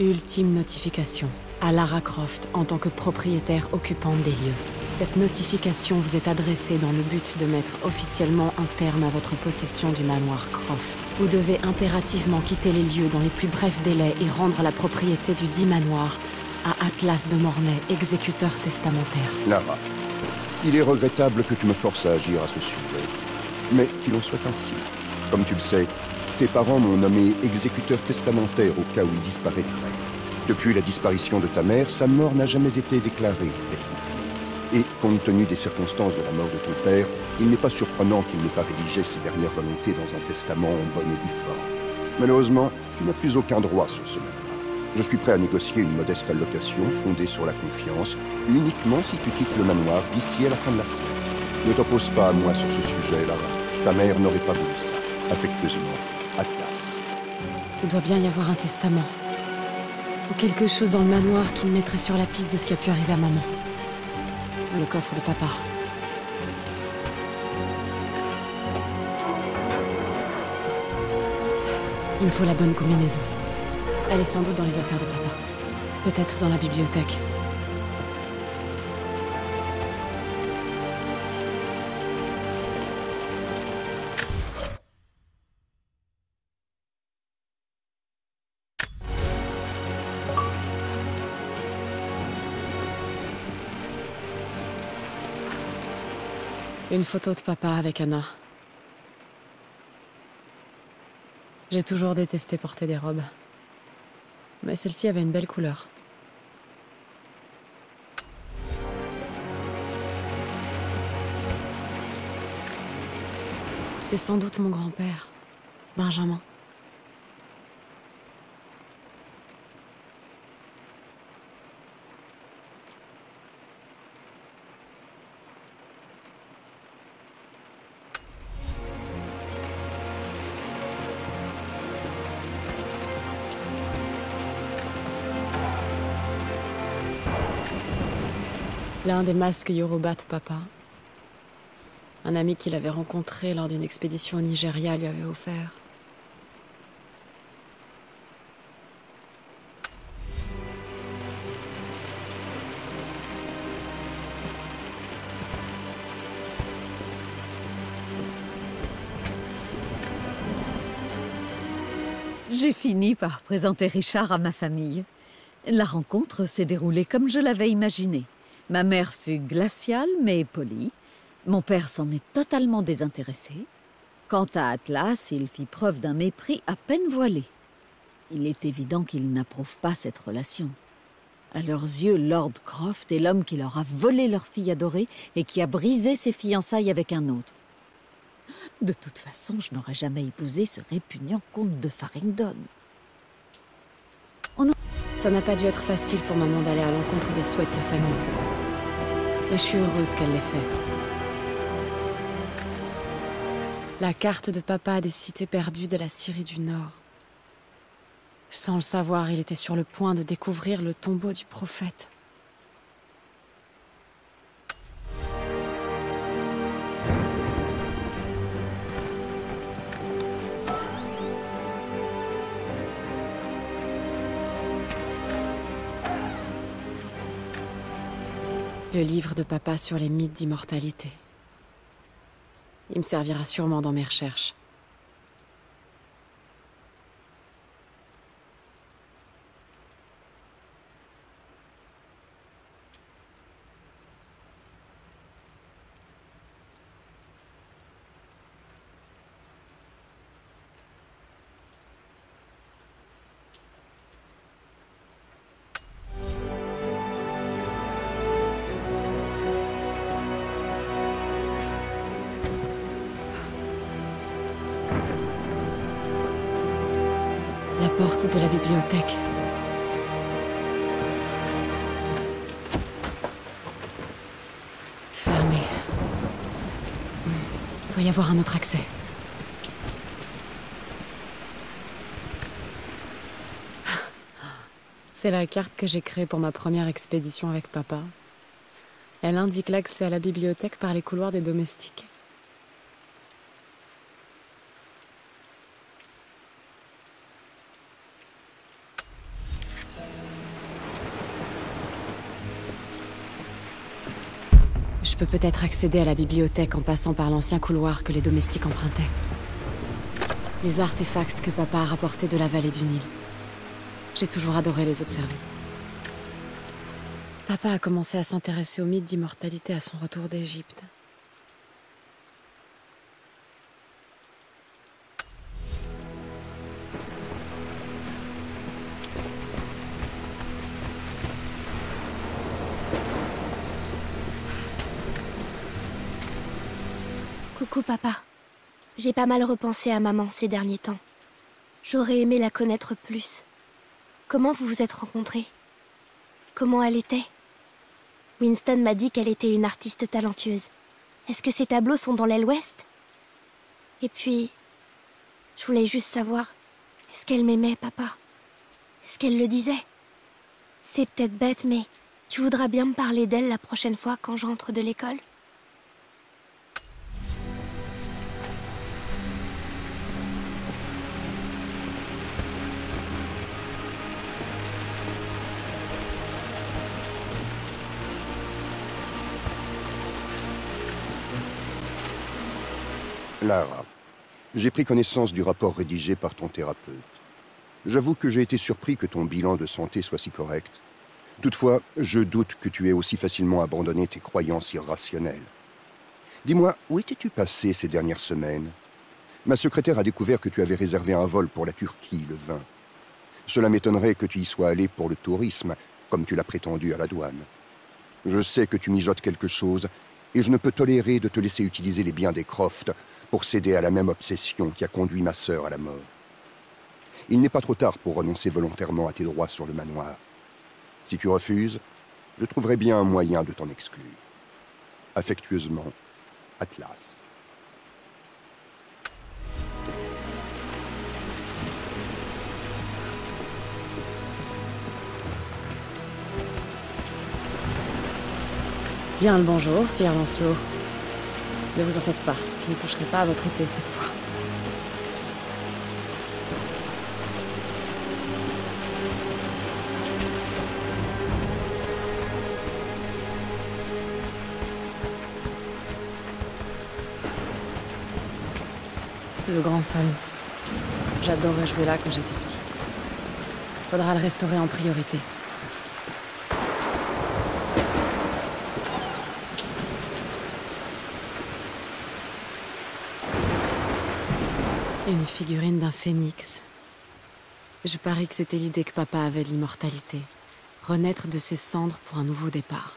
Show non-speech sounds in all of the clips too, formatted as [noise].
Ultime notification. À Lara Croft en tant que propriétaire occupante des lieux. Cette notification vous est adressée dans le but de mettre officiellement un terme à votre possession du manoir Croft. Vous devez impérativement quitter les lieux dans les plus brefs délais et rendre la propriété du dit manoir à Atlas de Mornay, exécuteur testamentaire. Lara, il est regrettable que tu me forces à agir à ce sujet. Mais qu'il en soit ainsi. Comme tu le sais, tes parents m'ont nommé exécuteur testamentaire au cas où il disparaîtrait. Depuis la disparition de ta mère, sa mort n'a jamais été déclarée, Et compte tenu des circonstances de la mort de ton père, il n'est pas surprenant qu'il n'ait pas rédigé ses dernières volontés dans un testament en bonne et due forme. Malheureusement, tu n'as plus aucun droit sur ce manoir. Je suis prêt à négocier une modeste allocation fondée sur la confiance, uniquement si tu quittes le manoir d'ici à la fin de la semaine. Ne t'oppose pas à moi sur ce sujet, Lara. Ta mère n'aurait pas voulu ça. Affectueusement, Il doit bien y avoir un testament. Ou quelque chose dans le manoir qui me mettrait sur la piste de ce qui a pu arriver à maman. Le coffre de papa. Il me faut la bonne combinaison. Elle est sans doute dans les affaires de papa. Peut-être dans la bibliothèque. Une photo de papa avec Anna. J'ai toujours détesté porter des robes. Mais celle-ci avait une belle couleur. C'est sans doute mon grand-père, Benjamin. L'un des masques Yoruba papa. Un ami qu'il avait rencontré lors d'une expédition au Nigeria lui avait offert. J'ai fini par présenter Richard à ma famille. La rencontre s'est déroulée comme je l'avais imaginé. Ma mère fut glaciale mais polie. Mon père s'en est totalement désintéressé. Quant à Atlas, il fit preuve d'un mépris à peine voilé. Il est évident qu'il n'approuve pas cette relation. À leurs yeux, Lord Croft est l'homme qui leur a volé leur fille adorée et qui a brisé ses fiançailles avec un autre. De toute façon, je n'aurais jamais épousé ce répugnant comte de Farringdon. Ça n'a pas dû être facile pour maman d'aller à l'encontre des souhaits de sa famille. Mais je suis heureuse qu'elle l'ait fait. La carte de papa des cités perdues de la Syrie du Nord. Sans le savoir, il était sur le point de découvrir le tombeau du prophète. Le livre de papa sur les mythes d'immortalité. Il me servira sûrement dans mes recherches. Avoir un autre accès. C'est la carte que j'ai créée pour ma première expédition avec papa. Elle indique l'accès à la bibliothèque par les couloirs des domestiques. Peux peut-être accéder à la bibliothèque en passant par l'ancien couloir que les domestiques empruntaient. Les artefacts que papa a rapportés de la vallée du Nil. J'ai toujours adoré les observer. Papa a commencé à s'intéresser au mythe d'immortalité à son retour d'Égypte. Coucou papa. J'ai pas mal repensé à maman ces derniers temps. J'aurais aimé la connaître plus. Comment vous vous êtes rencontrés? Comment elle était? Winston m'a dit qu'elle était une artiste talentueuse. Est-ce que ses tableaux sont dans l'aile ouest? Et puis, je voulais juste savoir, est-ce qu'elle m'aimait, papa? Est-ce qu'elle le disait? C'est peut-être bête, mais tu voudras bien me parler d'elle la prochaine fois quand je rentre de l'école? Lara, j'ai pris connaissance du rapport rédigé par ton thérapeute. J'avoue que j'ai été surpris que ton bilan de santé soit si correct. Toutefois, je doute que tu aies aussi facilement abandonné tes croyances irrationnelles. Dis-moi, où étais-tu passé ces dernières semaines? Ma secrétaire a découvert que tu avais réservé un vol pour la Turquie le 20. Cela m'étonnerait que tu y sois allé pour le tourisme, comme tu l'as prétendu à la douane. Je sais que tu mijotes quelque chose, et je ne peux tolérer de te laisser utiliser les biens des Croft pour céder à la même obsession qui a conduit ma sœur à la mort. Il n'est pas trop tard pour renoncer volontairement à tes droits sur le manoir. Si tu refuses, je trouverai bien un moyen de t'en exclure. Affectueusement, Atlas. Bien le bonjour, Sir Lancelot. Ne vous en faites pas, je ne toucherai pas à votre épée cette fois. Le grand salon. J'adorais jouer là quand j'étais petite. Faudra le restaurer en priorité. Une figurine d'un phénix. Je parie que c'était l'idée que papa avait de l'immortalité. Renaître de ses cendres pour un nouveau départ.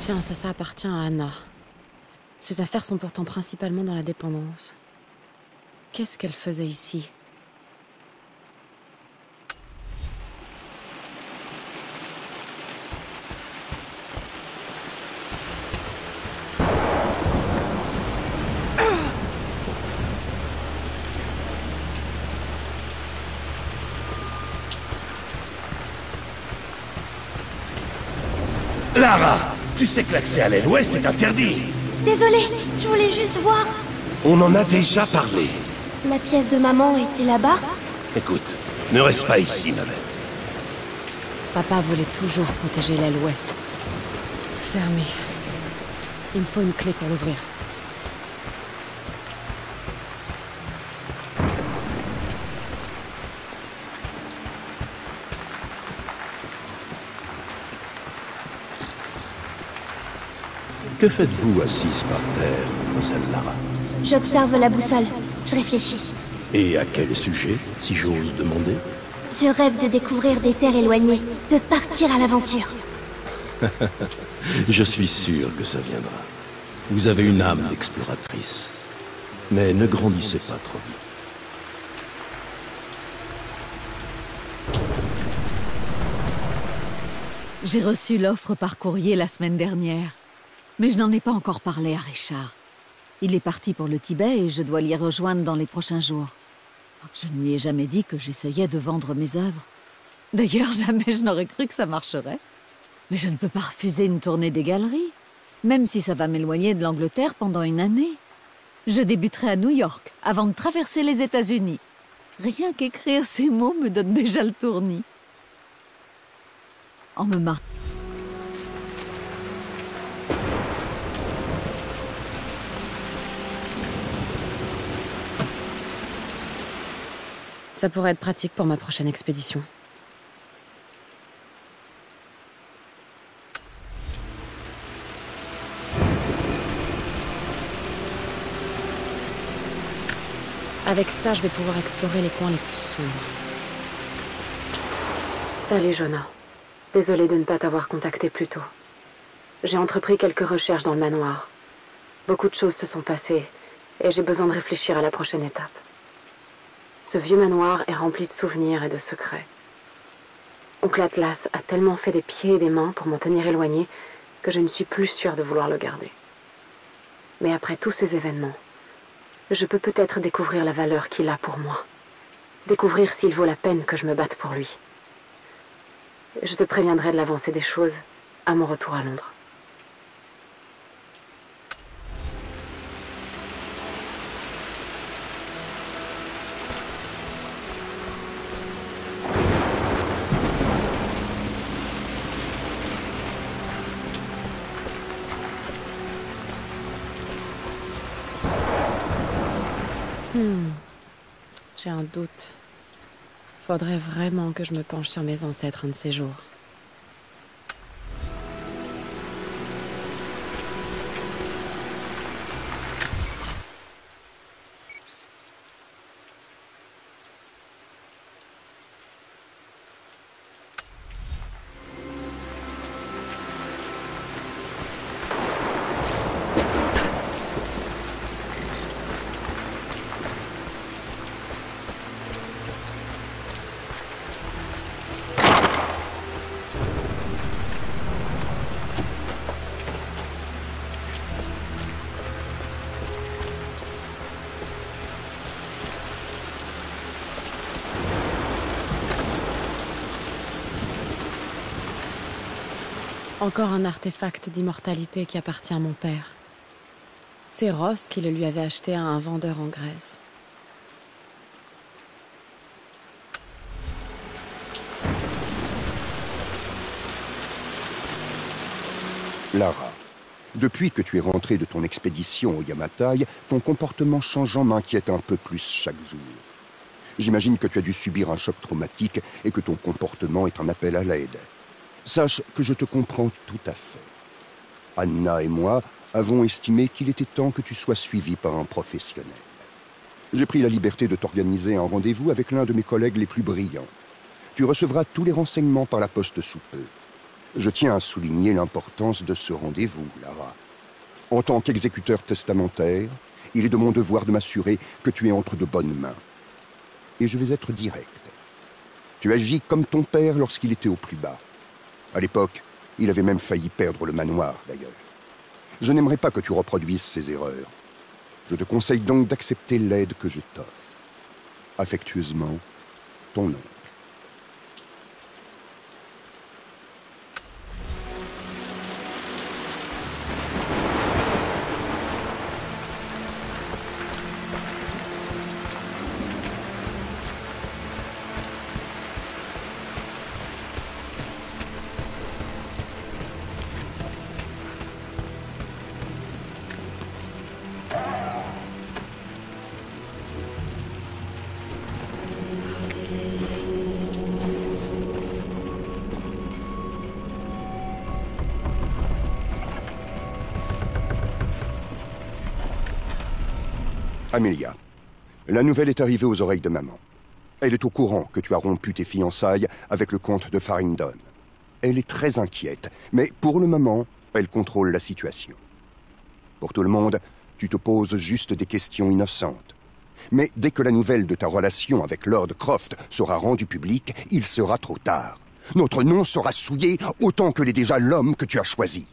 Tiens, ça, ça appartient à Anna. Ses affaires sont pourtant principalement dans la dépendance. Qu'est-ce qu'elle faisait ici? Lara, tu sais que l'accès à l'aile ouest est interdit. Désolée, je voulais juste voir. On en a déjà parlé. La pièce de maman était là-bas Écoute, ne reste pas ici, ma belle. Papa voulait toujours protéger l'aile ouest. Fermé. Il me faut une clé pour l'ouvrir. Que faites-vous assise par terre, mademoiselle Lara J'observe la boussole. Je réfléchis. Et à quel sujet, si j'ose demander Je rêve de découvrir des terres éloignées, de partir à l'aventure. [laughs] Je suis sûr que ça viendra. Vous avez une âme d'exploratrice. Mais ne grandissez pas trop vite. J'ai reçu l'offre par courrier la semaine dernière. Mais je n'en ai pas encore parlé à Richard. Il est parti pour le Tibet et je dois l'y rejoindre dans les prochains jours. Je ne lui ai jamais dit que j'essayais de vendre mes œuvres. D'ailleurs, [laughs] jamais je n'aurais cru que ça marcherait. Mais je ne peux pas refuser une tournée des galeries. même si ça va m'éloigner de l'Angleterre pendant une année. Je débuterai à New York, avant de traverser les États-Unis. Rien qu'écrire ces mots me donne déjà le tournis. En me marquant. Ça pourrait être pratique pour ma prochaine expédition. Avec ça, je vais pouvoir explorer les coins les plus sombres. Salut, Jonah. Désolée de ne pas t'avoir contacté plus tôt. J'ai entrepris quelques recherches dans le manoir. Beaucoup de choses se sont passées, et j'ai besoin de réfléchir à la prochaine étape. Ce vieux manoir est rempli de souvenirs et de secrets. Oncle Atlas a tellement fait des pieds et des mains pour m'en tenir éloigné que je ne suis plus sûre de vouloir le garder. Mais après tous ces événements, je peux peut-être découvrir la valeur qu'il a pour moi. Découvrir s'il vaut la peine que je me batte pour lui. Je te préviendrai de l'avancée des choses à mon retour à Londres. J'ai un doute. Faudrait vraiment que je me penche sur mes ancêtres un de ces jours. Encore un artefact d'immortalité qui appartient à mon père. C'est Ross qui le lui avait acheté à un vendeur en Grèce. Lara, depuis que tu es rentrée de ton expédition au Yamatai, ton comportement changeant m'inquiète un peu plus chaque jour. J'imagine que tu as dû subir un choc traumatique et que ton comportement est un appel à l'aide. Sache que je te comprends tout à fait. Anna et moi avons estimé qu'il était temps que tu sois suivi par un professionnel. J'ai pris la liberté de t'organiser un rendez-vous avec l'un de mes collègues les plus brillants. Tu recevras tous les renseignements par la poste sous peu. Je tiens à souligner l'importance de ce rendez-vous, Lara. En tant qu'exécuteur testamentaire, il est de mon devoir de m'assurer que tu es entre de bonnes mains. Et je vais être direct. Tu agis comme ton père lorsqu'il était au plus bas. À l'époque, il avait même failli perdre le manoir, d'ailleurs. Je n'aimerais pas que tu reproduises ces erreurs. Je te conseille donc d'accepter l'aide que je t'offre. Affectueusement, ton oncle. La nouvelle est arrivée aux oreilles de maman. Elle est au courant que tu as rompu tes fiançailles avec le comte de Farringdon. Elle est très inquiète, mais pour le moment, elle contrôle la situation. Pour tout le monde, tu te poses juste des questions innocentes. Mais dès que la nouvelle de ta relation avec Lord Croft sera rendue publique, il sera trop tard. Notre nom sera souillé autant que l'est déjà l'homme que tu as choisi.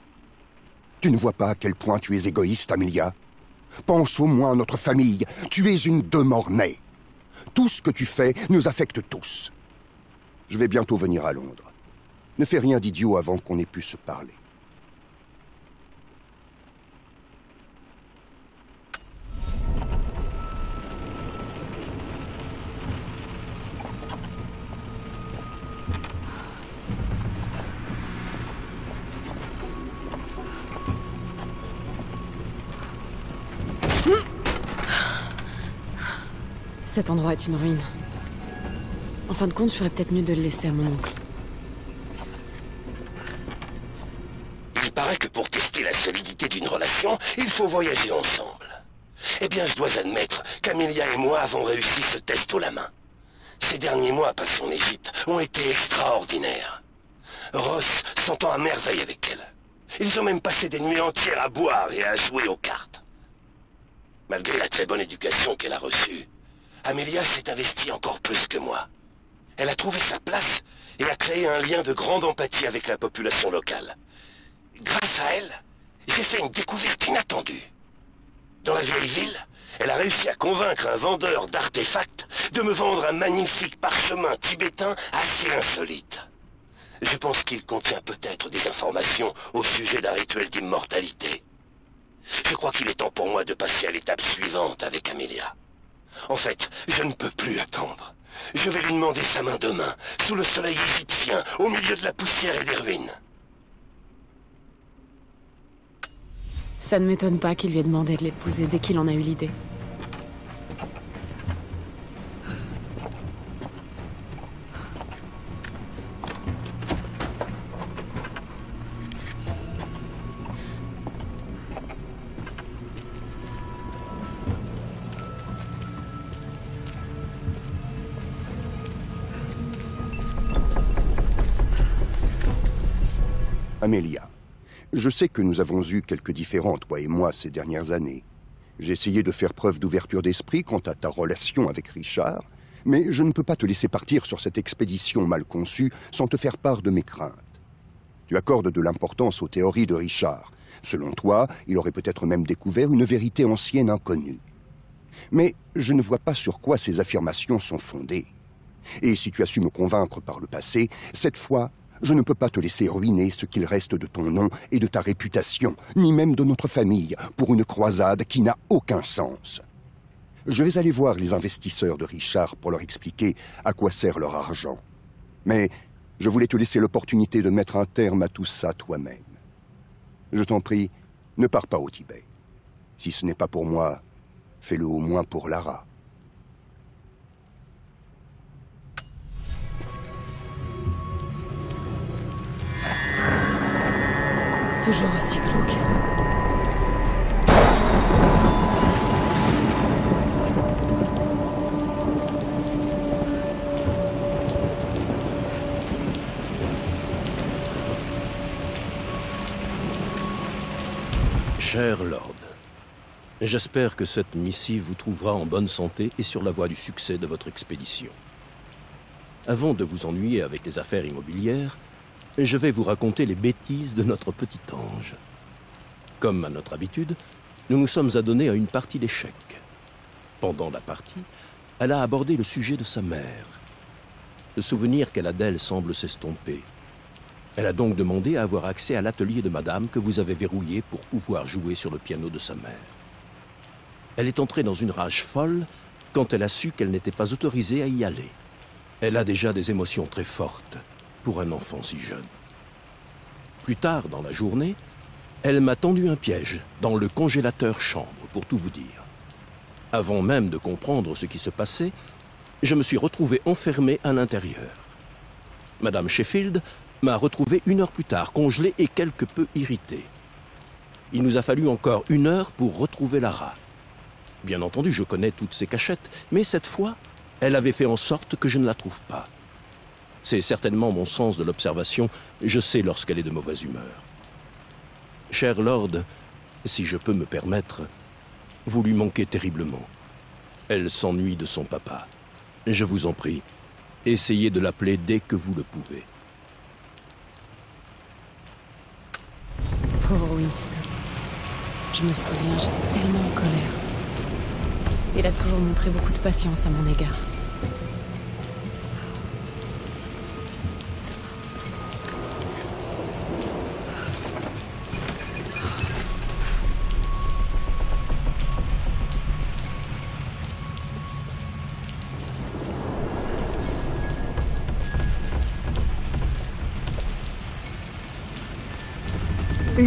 Tu ne vois pas à quel point tu es égoïste, Amelia? Pense au moins à notre famille. Tu es une de Tout ce que tu fais nous affecte tous. Je vais bientôt venir à Londres. Ne fais rien d'idiot avant qu'on ait pu se parler. Cet endroit est une ruine. En fin de compte, je ferais peut-être mieux de le laisser à mon oncle. Il paraît que pour tester la solidité d'une relation, il faut voyager ensemble. Eh bien, je dois admettre qu'Amelia et moi avons réussi ce test au la main. Ces derniers mois passés en Égypte ont été extraordinaires. Ross s'entend à merveille avec elle. Ils ont même passé des nuits entières à boire et à jouer aux cartes. Malgré la très bonne éducation qu'elle a reçue, Amelia s'est investie encore plus que moi. Elle a trouvé sa place et a créé un lien de grande empathie avec la population locale. Grâce à elle, j'ai fait une découverte inattendue. Dans la vieille ville, elle a réussi à convaincre un vendeur d'artefacts de me vendre un magnifique parchemin tibétain assez insolite. Je pense qu'il contient peut-être des informations au sujet d'un rituel d'immortalité. Je crois qu'il est temps pour moi de passer à l'étape suivante avec Amelia. En fait, je ne peux plus attendre. Je vais lui demander sa main demain, sous le soleil égyptien, au milieu de la poussière et des ruines. Ça ne m'étonne pas qu'il lui ait demandé de l'épouser dès qu'il en a eu l'idée. Amélia, je sais que nous avons eu quelques différends, toi et moi, ces dernières années. J'ai essayé de faire preuve d'ouverture d'esprit quant à ta relation avec Richard, mais je ne peux pas te laisser partir sur cette expédition mal conçue sans te faire part de mes craintes. Tu accordes de l'importance aux théories de Richard. Selon toi, il aurait peut-être même découvert une vérité ancienne inconnue. Mais je ne vois pas sur quoi ces affirmations sont fondées. Et si tu as su me convaincre par le passé, cette fois, je ne peux pas te laisser ruiner ce qu'il reste de ton nom et de ta réputation, ni même de notre famille, pour une croisade qui n'a aucun sens. Je vais aller voir les investisseurs de Richard pour leur expliquer à quoi sert leur argent. Mais je voulais te laisser l'opportunité de mettre un terme à tout ça toi-même. Je t'en prie, ne pars pas au Tibet. Si ce n'est pas pour moi, fais-le au moins pour Lara. Toujours aussi glauque. Cher Lord, j'espère que cette missive vous trouvera en bonne santé et sur la voie du succès de votre expédition. Avant de vous ennuyer avec les affaires immobilières, je vais vous raconter les bêtises de notre petit ange. Comme à notre habitude, nous nous sommes adonnés à une partie d'échecs. Pendant la partie, elle a abordé le sujet de sa mère. Le souvenir qu'elle a d'elle semble s'estomper. Elle a donc demandé à avoir accès à l'atelier de madame que vous avez verrouillé pour pouvoir jouer sur le piano de sa mère. Elle est entrée dans une rage folle quand elle a su qu'elle n'était pas autorisée à y aller. Elle a déjà des émotions très fortes pour un enfant si jeune. Plus tard dans la journée, elle m'a tendu un piège dans le congélateur chambre, pour tout vous dire. Avant même de comprendre ce qui se passait, je me suis retrouvé enfermé à l'intérieur. Madame Sheffield m'a retrouvé une heure plus tard, congelé et quelque peu irrité. Il nous a fallu encore une heure pour retrouver Lara. Bien entendu, je connais toutes ses cachettes, mais cette fois, elle avait fait en sorte que je ne la trouve pas. C'est certainement mon sens de l'observation, je sais lorsqu'elle est de mauvaise humeur. Cher Lord, si je peux me permettre, vous lui manquez terriblement. Elle s'ennuie de son papa. Je vous en prie, essayez de l'appeler dès que vous le pouvez. Pauvre Winston. Je me souviens, j'étais tellement en colère. Il a toujours montré beaucoup de patience à mon égard.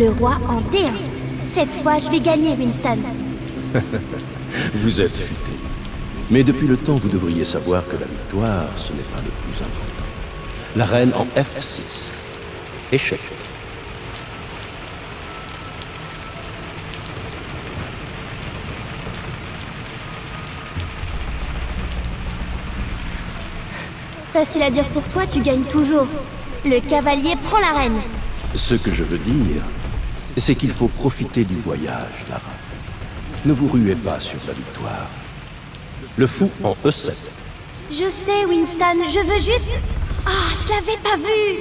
Le roi en D1. Cette fois, je vais gagner, Winston. [laughs] Vous êtes futé. Mais depuis le temps, vous devriez savoir que la victoire, ce n'est pas le plus important. La reine en F6. Échec. Facile à dire pour toi, tu gagnes toujours. Le cavalier prend la reine. Ce que je veux dire, c'est qu'il faut profiter du voyage, Lara. Ne vous ruez pas sur la victoire. Le fou en E7. Je sais, Winston, je veux juste... Ah, je l'avais pas vu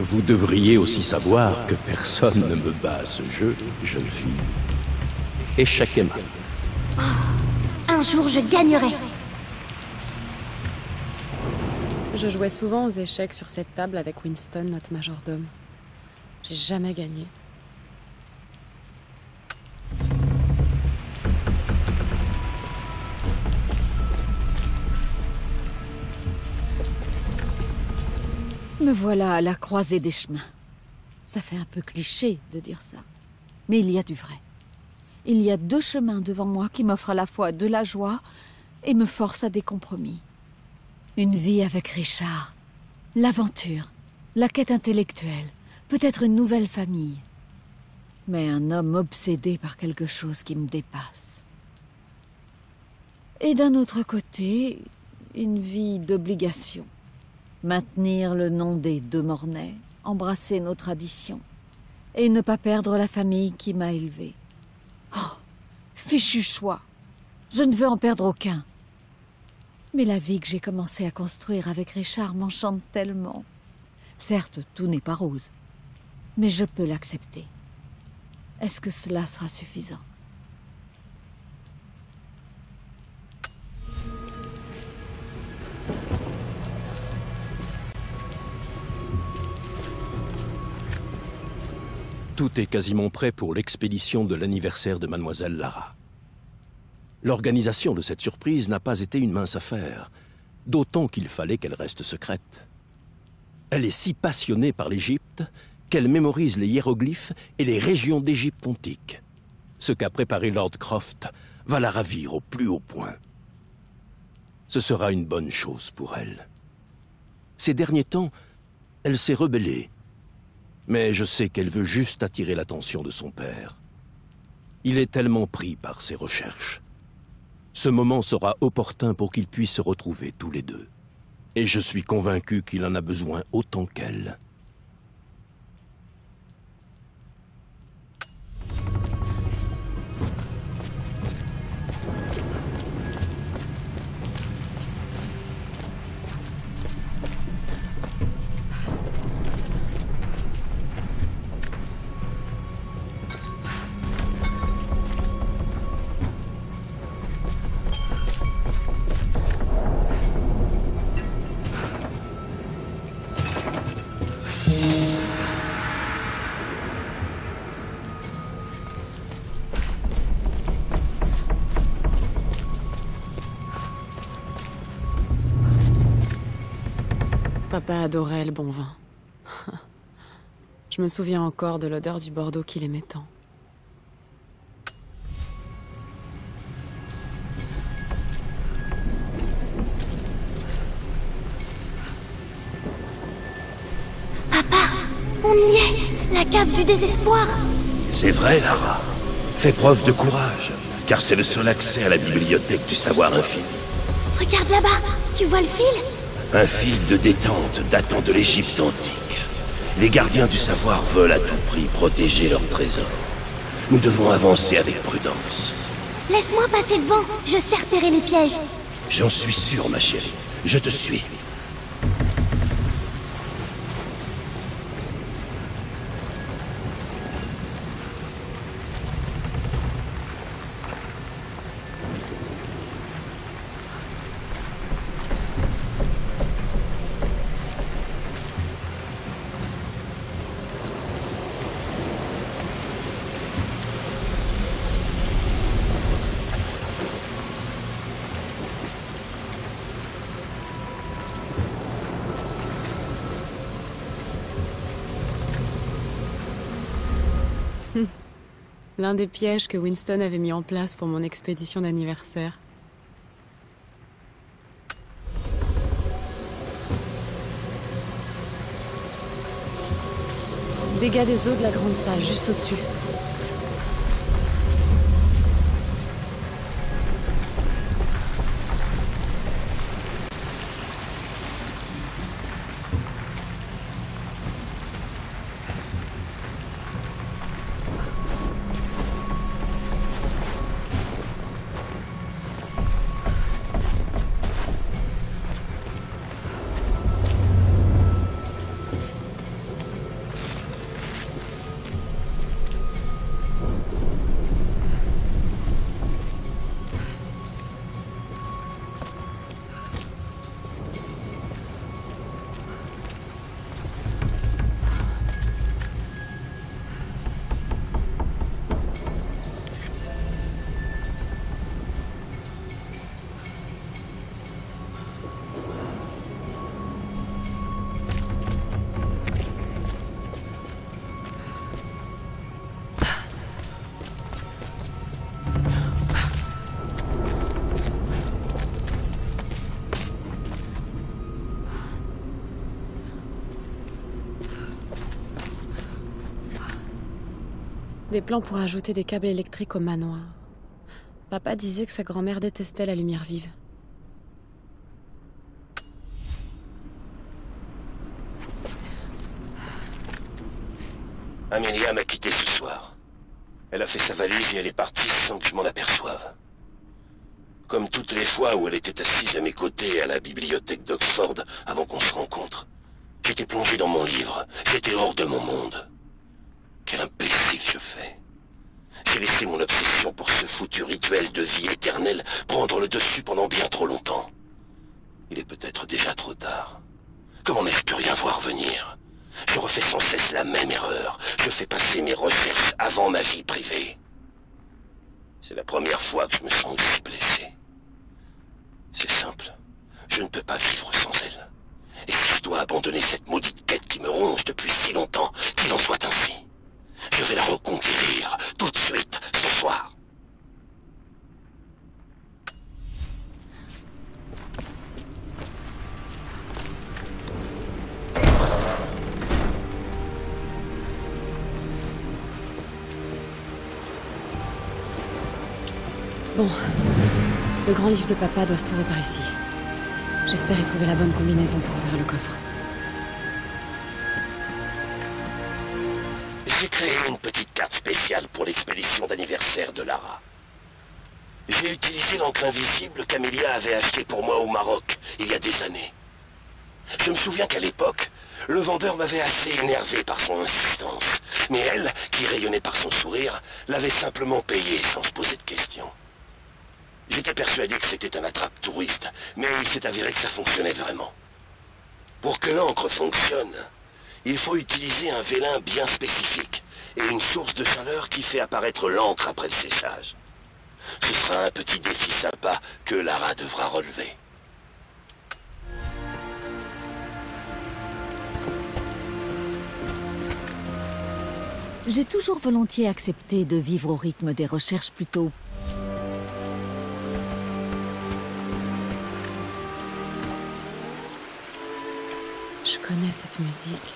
Vous devriez aussi savoir que personne ne me bat à ce jeu, jeune fille. Échec et mat. Un jour, je gagnerai. Je jouais souvent aux échecs sur cette table avec Winston, notre majordome. J'ai jamais gagné. Me voilà à la croisée des chemins. Ça fait un peu cliché de dire ça. Mais il y a du vrai. Il y a deux chemins devant moi qui m'offrent à la fois de la joie et me forcent à des compromis. Une vie avec Richard, l'aventure, la quête intellectuelle, peut-être une nouvelle famille. Mais un homme obsédé par quelque chose qui me dépasse. Et d'un autre côté, une vie d'obligation. Maintenir le nom des deux Mornay, embrasser nos traditions, et ne pas perdre la famille qui m'a élevé. Oh, fichu choix. Je ne veux en perdre aucun. Mais la vie que j'ai commencé à construire avec Richard m'enchante tellement. Certes, tout n'est pas rose, mais je peux l'accepter. Est-ce que cela sera suffisant? Tout est quasiment prêt pour l'expédition de l'anniversaire de mademoiselle Lara. L'organisation de cette surprise n'a pas été une mince affaire, d'autant qu'il fallait qu'elle reste secrète. Elle est si passionnée par l'Égypte qu'elle mémorise les hiéroglyphes et les régions d'Égypte antique. Ce qu'a préparé Lord Croft va la ravir au plus haut point. Ce sera une bonne chose pour elle. Ces derniers temps, elle s'est rebellée, mais je sais qu'elle veut juste attirer l'attention de son père. Il est tellement pris par ses recherches. Ce moment sera opportun pour qu'ils puissent se retrouver tous les deux. Et je suis convaincu qu'il en a besoin autant qu'elle. Papa adorait le bon vin. [laughs] Je me souviens encore de l'odeur du Bordeaux qu'il aimait tant. On y est La cave du désespoir C'est vrai, Lara. Fais preuve de courage, car c'est le seul accès à la bibliothèque du savoir infini. Regarde là-bas, tu vois le fil? Un fil de détente datant de l'Égypte antique. Les gardiens du savoir veulent à tout prix protéger leur trésor. Nous devons avancer avec prudence. Laisse-moi passer devant, je repérer les pièges. J'en suis sûr, ma chérie. Je te suis. L'un des pièges que Winston avait mis en place pour mon expédition d'anniversaire. Dégâts des eaux de la Grande Salle, juste au-dessus. Des plans pour ajouter des câbles électriques au manoir. Papa disait que sa grand-mère détestait la lumière vive. Amelia m'a quitté ce soir. Elle a fait sa valise et elle est partie sans que je m'en aperçoive. Comme toutes les fois où elle était assise à mes côtés à la bibliothèque d'Oxford avant qu'on se rencontre. J'étais plongé dans mon livre, j'étais hors de mon monde. Quel imbécile je fais. J'ai laissé mon obsession pour ce foutu rituel de vie éternelle prendre le dessus pendant bien trop longtemps. Il est peut-être déjà trop tard. Comment n'ai-je pu rien voir venir? Je refais sans cesse la même erreur. Je fais passer mes recherches avant ma vie privée. C'est la première fois que je me sens aussi blessé. C'est simple. Je ne peux pas vivre sans elle. Et si je dois abandonner cette maudite quête qui me ronge depuis si longtemps, qu'il en soit ainsi. Je vais la reconquérir tout de suite, ce soir. Bon. Le grand livre de papa doit se trouver par ici. J'espère y trouver la bonne combinaison pour ouvrir le coffre. Carte spéciale pour l'expédition d'anniversaire de Lara. J'ai utilisé l'encre invisible qu'Amelia avait achetée pour moi au Maroc, il y a des années. Je me souviens qu'à l'époque, le vendeur m'avait assez énervé par son insistance. Mais elle, qui rayonnait par son sourire, l'avait simplement payé sans se poser de questions. J'étais persuadé que c'était un attrape-touriste, mais il s'est avéré que ça fonctionnait vraiment. Pour que l'encre fonctionne, il faut utiliser un vélin bien spécifique et une source de chaleur qui fait apparaître l'encre après le séchage. Ce sera un petit défi sympa que Lara devra relever. J'ai toujours volontiers accepté de vivre au rythme des recherches plutôt Je connais cette musique.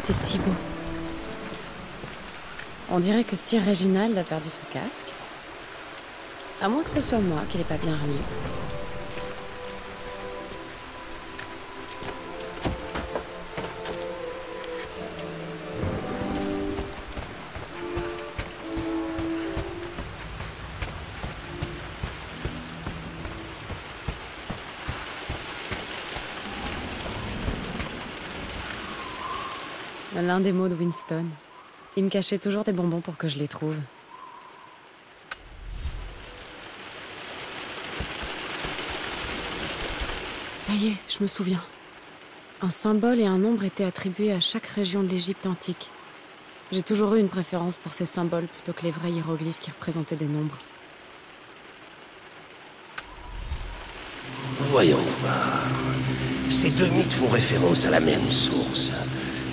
C'est si beau. On dirait que Sir Reginald a perdu son casque. À moins que ce soit moi qui l'ai pas bien remis. L'un des mots de Winston. Il me cachait toujours des bonbons pour que je les trouve. Ça y est, je me souviens. Un symbole et un nombre étaient attribués à chaque région de l'Égypte antique. J'ai toujours eu une préférence pour ces symboles plutôt que les vrais hiéroglyphes qui représentaient des nombres. Voyons. Ces deux mythes font référence à la même source.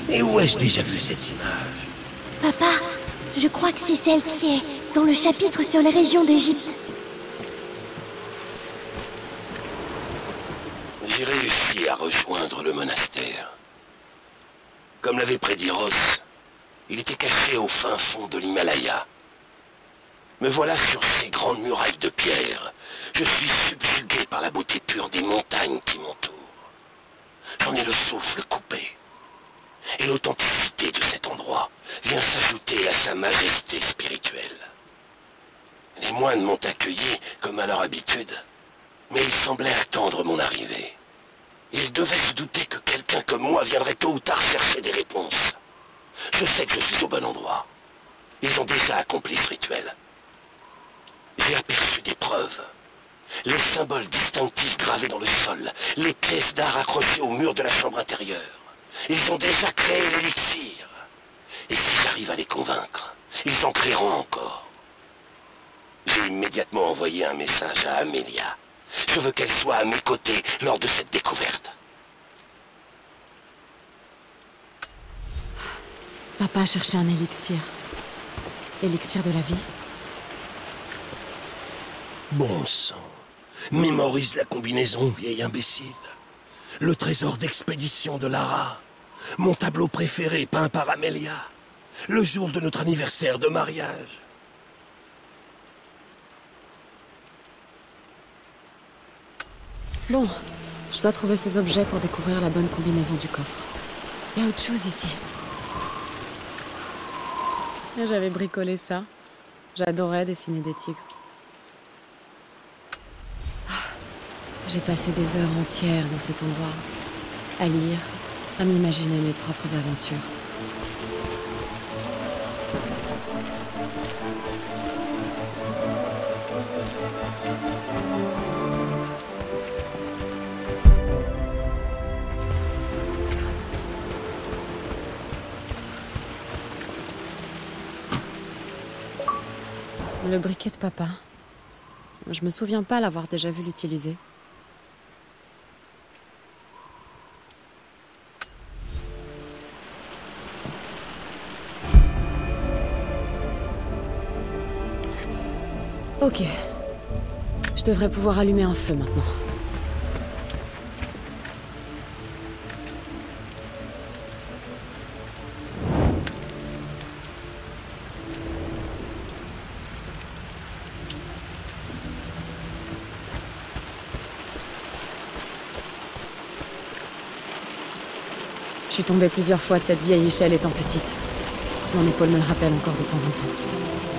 Et où ai-je déjà vu cette image? Papa, je crois que c'est celle qui est dans le chapitre sur les régions d'Égypte. J'ai réussi à rejoindre le monastère. Comme l'avait prédit Ross, Il était caché au fin fond de l'Himalaya. Me voilà sur ces grandes murailles de pierre. Je suis subjugué par la beauté pure des montagnes qui m'entourent. J'en ai le souffle coupé. Et l'authenticité de cet endroit vient s'ajouter à sa majesté spirituelle. Les moines m'ont accueilli comme à leur habitude, mais ils semblaient attendre mon arrivée. Ils devaient se douter que quelqu'un comme moi viendrait tôt ou tard chercher des réponses. Je sais que je suis au bon endroit. Ils ont déjà accompli ce rituel. J'ai aperçu des preuves. Les symboles distinctifs gravés dans le sol, les pièces d'art accrochées au mur de la chambre intérieure. Ils ont déjà créé l'élixir. Et si j'arrive à les convaincre, ils en créeront encore. J'ai immédiatement envoyé un message à Amelia. Je veux qu'elle soit à mes côtés lors de cette découverte. Papa cherchait un élixir. Élixir de la vie Bon sang. Mémorise la combinaison, vieil imbécile. Le trésor d'expédition de Lara. Mon tableau préféré peint par Amelia. Le jour de notre anniversaire de mariage. Bon, je dois trouver ces objets pour découvrir la bonne combinaison du coffre. Il y a autre chose ici. J'avais bricolé ça. J'adorais dessiner des tigres. Ah, J'ai passé des heures entières dans cet endroit, à lire, à m'imaginer mes propres aventures. Le briquet de papa. Je me souviens pas l'avoir déjà vu l'utiliser. Ok. Je devrais pouvoir allumer un feu maintenant. Je suis tombée plusieurs fois de cette vieille échelle étant petite. Mon épaule me le rappelle encore de temps en temps.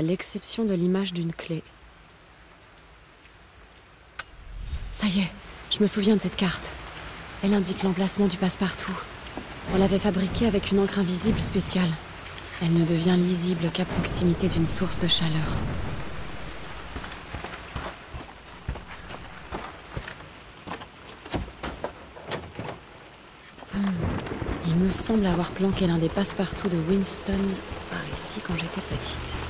À l'exception de l'image d'une clé. Ça y est, je me souviens de cette carte. Elle indique l'emplacement du passe-partout. On l'avait fabriquée avec une encre invisible spéciale. Elle ne devient lisible qu'à proximité d'une source de chaleur. Hmm. Il me semble avoir planqué l'un des passe-partout de Winston par ici quand j'étais petite.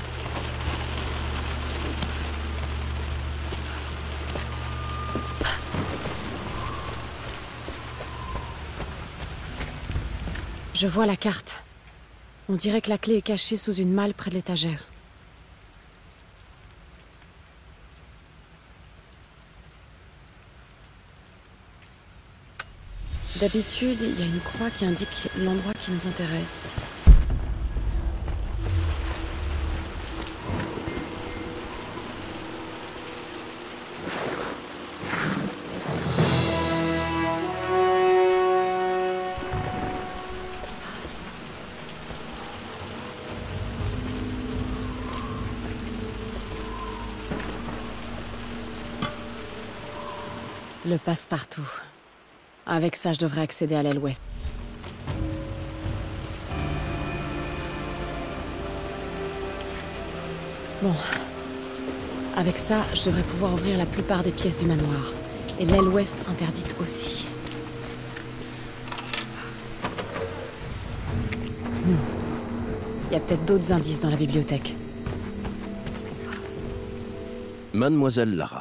Je vois la carte. On dirait que la clé est cachée sous une malle près de l'étagère. D'habitude, il y a une croix qui indique l'endroit qui nous intéresse. Le passe-partout. Avec ça, je devrais accéder à l'aile ouest. Bon. Avec ça, je devrais pouvoir ouvrir la plupart des pièces du manoir. Et l'aile ouest interdite aussi. Hmm. Il y a peut-être d'autres indices dans la bibliothèque. Mademoiselle Lara.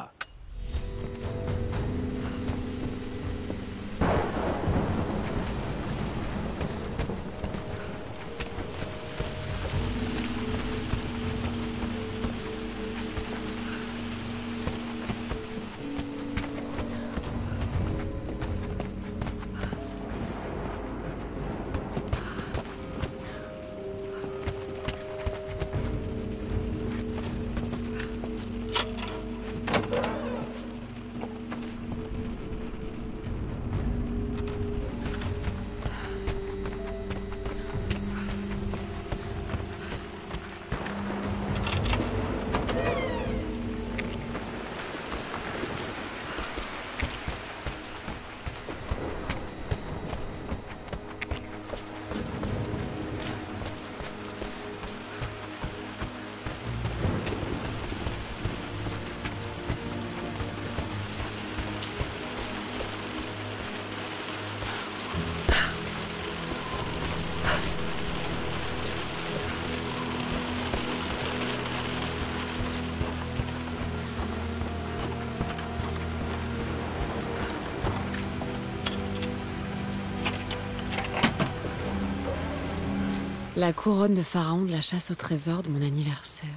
La couronne de Pharaon de la chasse au trésor de mon anniversaire.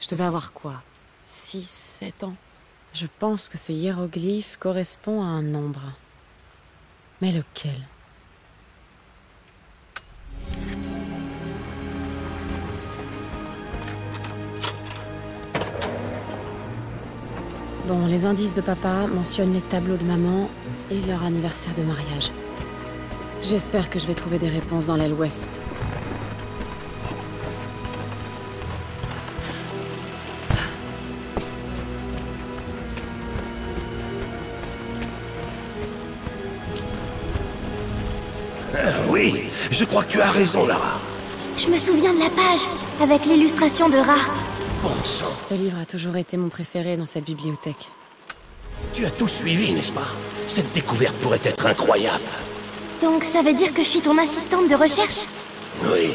Je devais avoir quoi? 6, 7 ans Je pense que ce hiéroglyphe correspond à un nombre. Mais lequel? Bon, les indices de papa mentionnent les tableaux de maman et leur anniversaire de mariage. J'espère que je vais trouver des réponses dans l'aile ouest. Je crois que tu as raison, Lara. Je me souviens de la page, avec l'illustration de Ra. Bon sang, Ce livre a toujours été mon préféré dans cette bibliothèque. tu as tout suivi, n'est-ce pas? Cette découverte pourrait être incroyable. Donc ça veut dire que je suis ton assistante de recherche? Oui,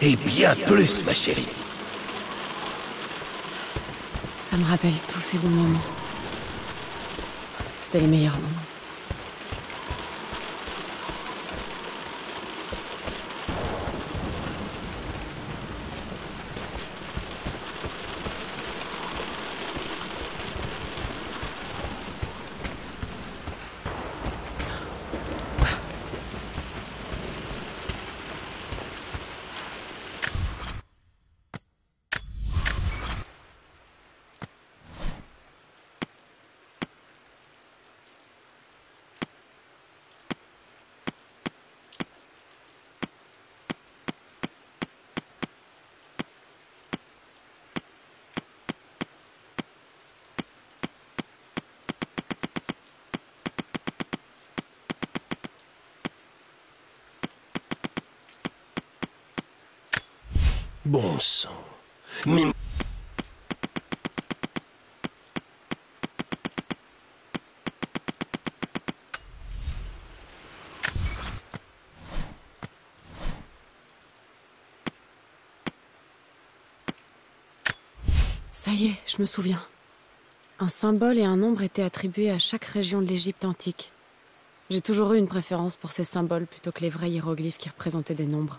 et bien plus, ma chérie. Ça me rappelle tous ces bons moments. C'était les meilleurs moments. Bon sang. Mais... Ça y est, je me souviens. Un symbole et un nombre étaient attribués à chaque région de l'Égypte antique. J'ai toujours eu une préférence pour ces symboles plutôt que les vrais hiéroglyphes qui représentaient des nombres.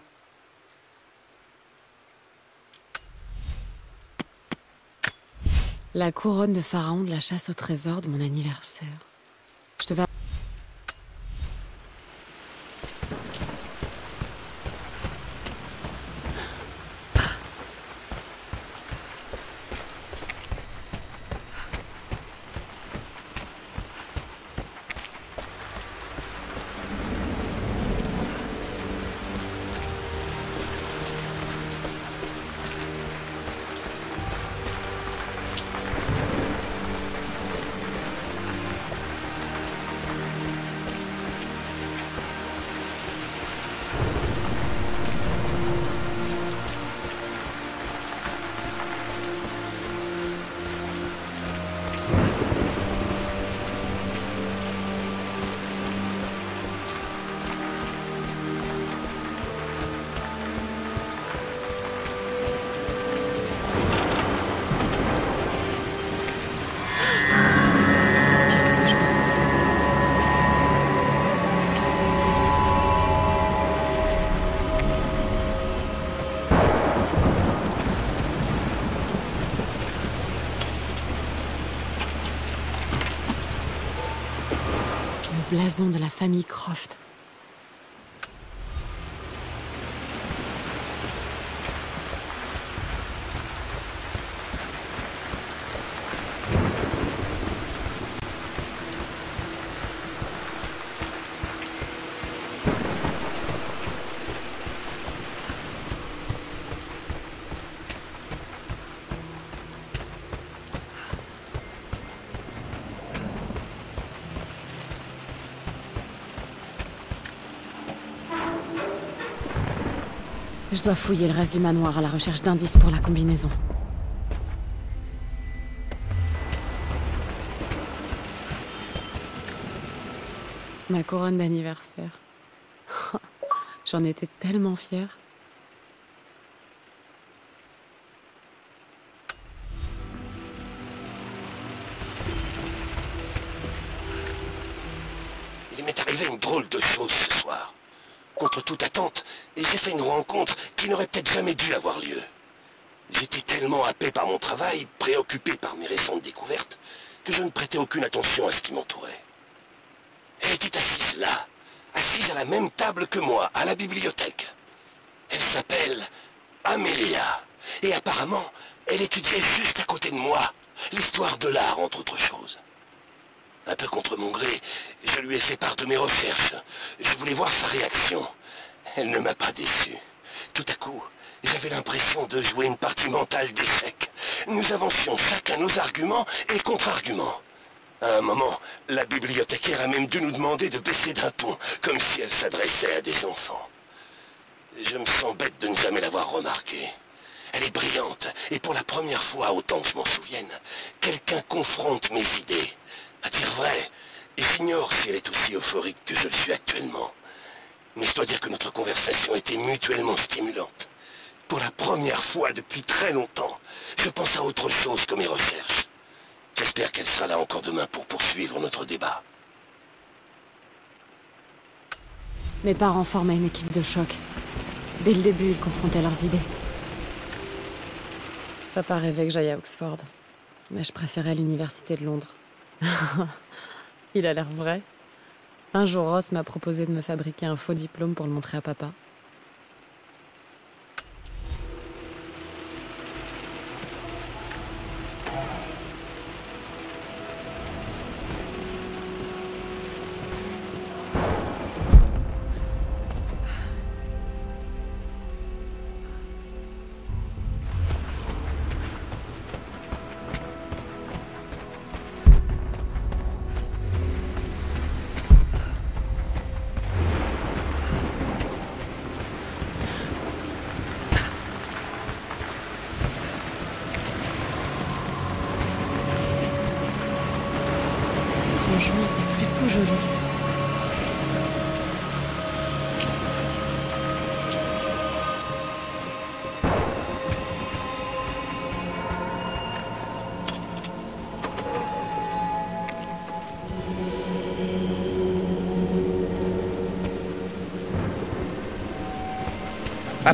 La couronne de Pharaon de la chasse au trésor de mon anniversaire. Blason de la famille Croft. Je dois fouiller le reste du manoir à la recherche d'indices pour la combinaison. Ma couronne d'anniversaire. [laughs] J'en étais tellement fière. Toute attente, j'ai fait une rencontre qui n'aurait peut-être jamais dû avoir lieu. J'étais tellement happé par mon travail, préoccupé par mes récentes découvertes, que je ne prêtais aucune attention à ce qui m'entourait. Elle était assise là, assise à la même table que moi, à la bibliothèque. Elle s'appelle Amélia, et apparemment, elle étudiait juste à côté de moi, l'histoire de l'art, entre autres choses. Un peu contre mon gré, je lui ai fait part de mes recherches. Je voulais voir sa réaction. Elle ne m'a pas déçu. Tout à coup, j'avais l'impression de jouer une partie mentale d'échec. Nous avancions chacun nos arguments et contre-arguments. À un moment, la bibliothécaire a même dû nous demander de baisser d'un ton, comme si elle s'adressait à des enfants. Je me sens bête de ne jamais l'avoir remarqué. Elle est brillante, et pour la première fois, autant que je m'en souvienne, quelqu'un confronte mes idées. À dire vrai, j'ignore si elle est aussi euphorique que je le suis actuellement. Mais je dois dire que notre conversation était mutuellement stimulante. Pour la première fois depuis très longtemps, je pense à autre chose que mes recherches. J'espère qu'elle sera là encore demain pour poursuivre notre débat. Mes parents formaient une équipe de choc. Dès le début, ils confrontaient leurs idées. Papa rêvait que j'aille à Oxford, mais je préférais l'université de Londres. [laughs] Il a l'air vrai. Un jour, Ross m'a proposé de me fabriquer un faux diplôme pour le montrer à papa.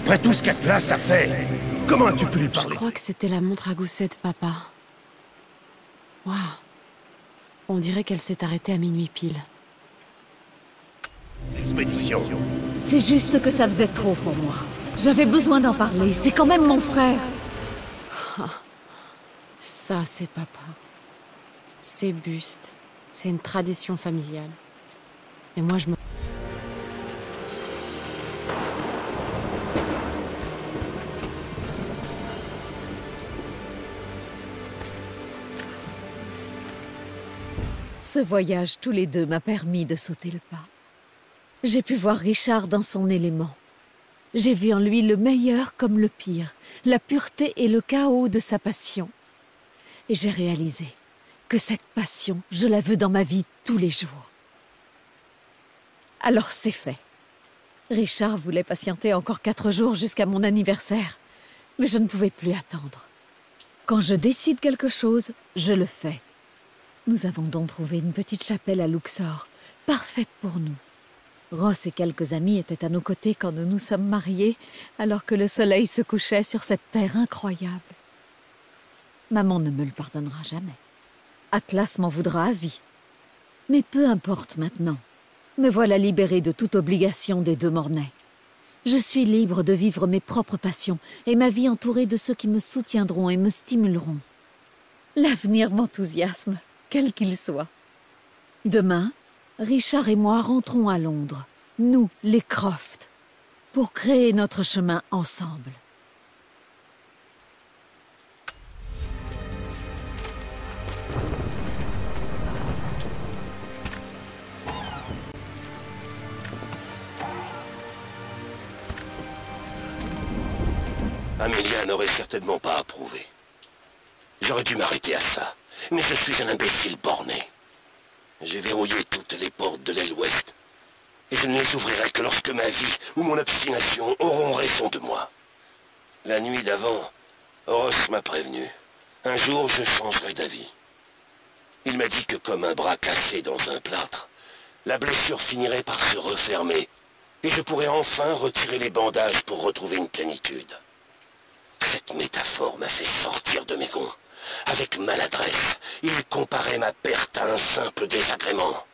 Après tout ce qu'Atlas a fait, comment as-tu pu lui Je parler crois que c'était la montre à gousset de papa. Waouh. On dirait qu'elle s'est arrêtée à minuit pile. Expédition. C'est juste que ça faisait trop pour moi. J'avais besoin d'en parler. C'est quand même mon frère. Ça, c'est papa. Ces bustes, c'est une tradition familiale. Et moi, je me... Ce voyage tous les deux m'a permis de sauter le pas. J'ai pu voir Richard dans son élément. J'ai vu en lui le meilleur comme le pire, la pureté et le chaos de sa passion. Et j'ai réalisé que cette passion, je la veux dans ma vie tous les jours. Alors c'est fait. Richard voulait patienter encore quatre jours jusqu'à mon anniversaire, mais je ne pouvais plus attendre. Quand je décide quelque chose, je le fais. Nous avons donc trouvé une petite chapelle à Luxor, parfaite pour nous. Ross et quelques amis étaient à nos côtés quand nous nous sommes mariés, alors que le soleil se couchait sur cette terre incroyable. Maman ne me le pardonnera jamais. Atlas m'en voudra à vie. Mais peu importe maintenant. Me voilà libérée de toute obligation des deux Mornay. Je suis libre de vivre mes propres passions et ma vie entourée de ceux qui me soutiendront et me stimuleront. L'avenir m'enthousiasme, quel qu'il soit. Demain, Richard et moi rentrons à Londres, nous, les Croft, pour créer notre chemin ensemble. Amélia n'aurait certainement pas approuvé. J'aurais dû m'arrêter à ça, mais je suis un imbécile borné. J'ai verrouillé toutes les portes de l'aile ouest, et je ne les ouvrirai que lorsque ma vie ou mon obstination auront raison de moi. La nuit d'avant, Ross m'a prévenu. Un jour, je changerai d'avis. Il m'a dit que comme un bras cassé dans un plâtre, la blessure finirait par se refermer, et je pourrais enfin retirer les bandages pour retrouver une plénitude. Cette métaphore m'a fait sortir de mes gonds. Avec maladresse, il comparait ma perte à un simple désagrément.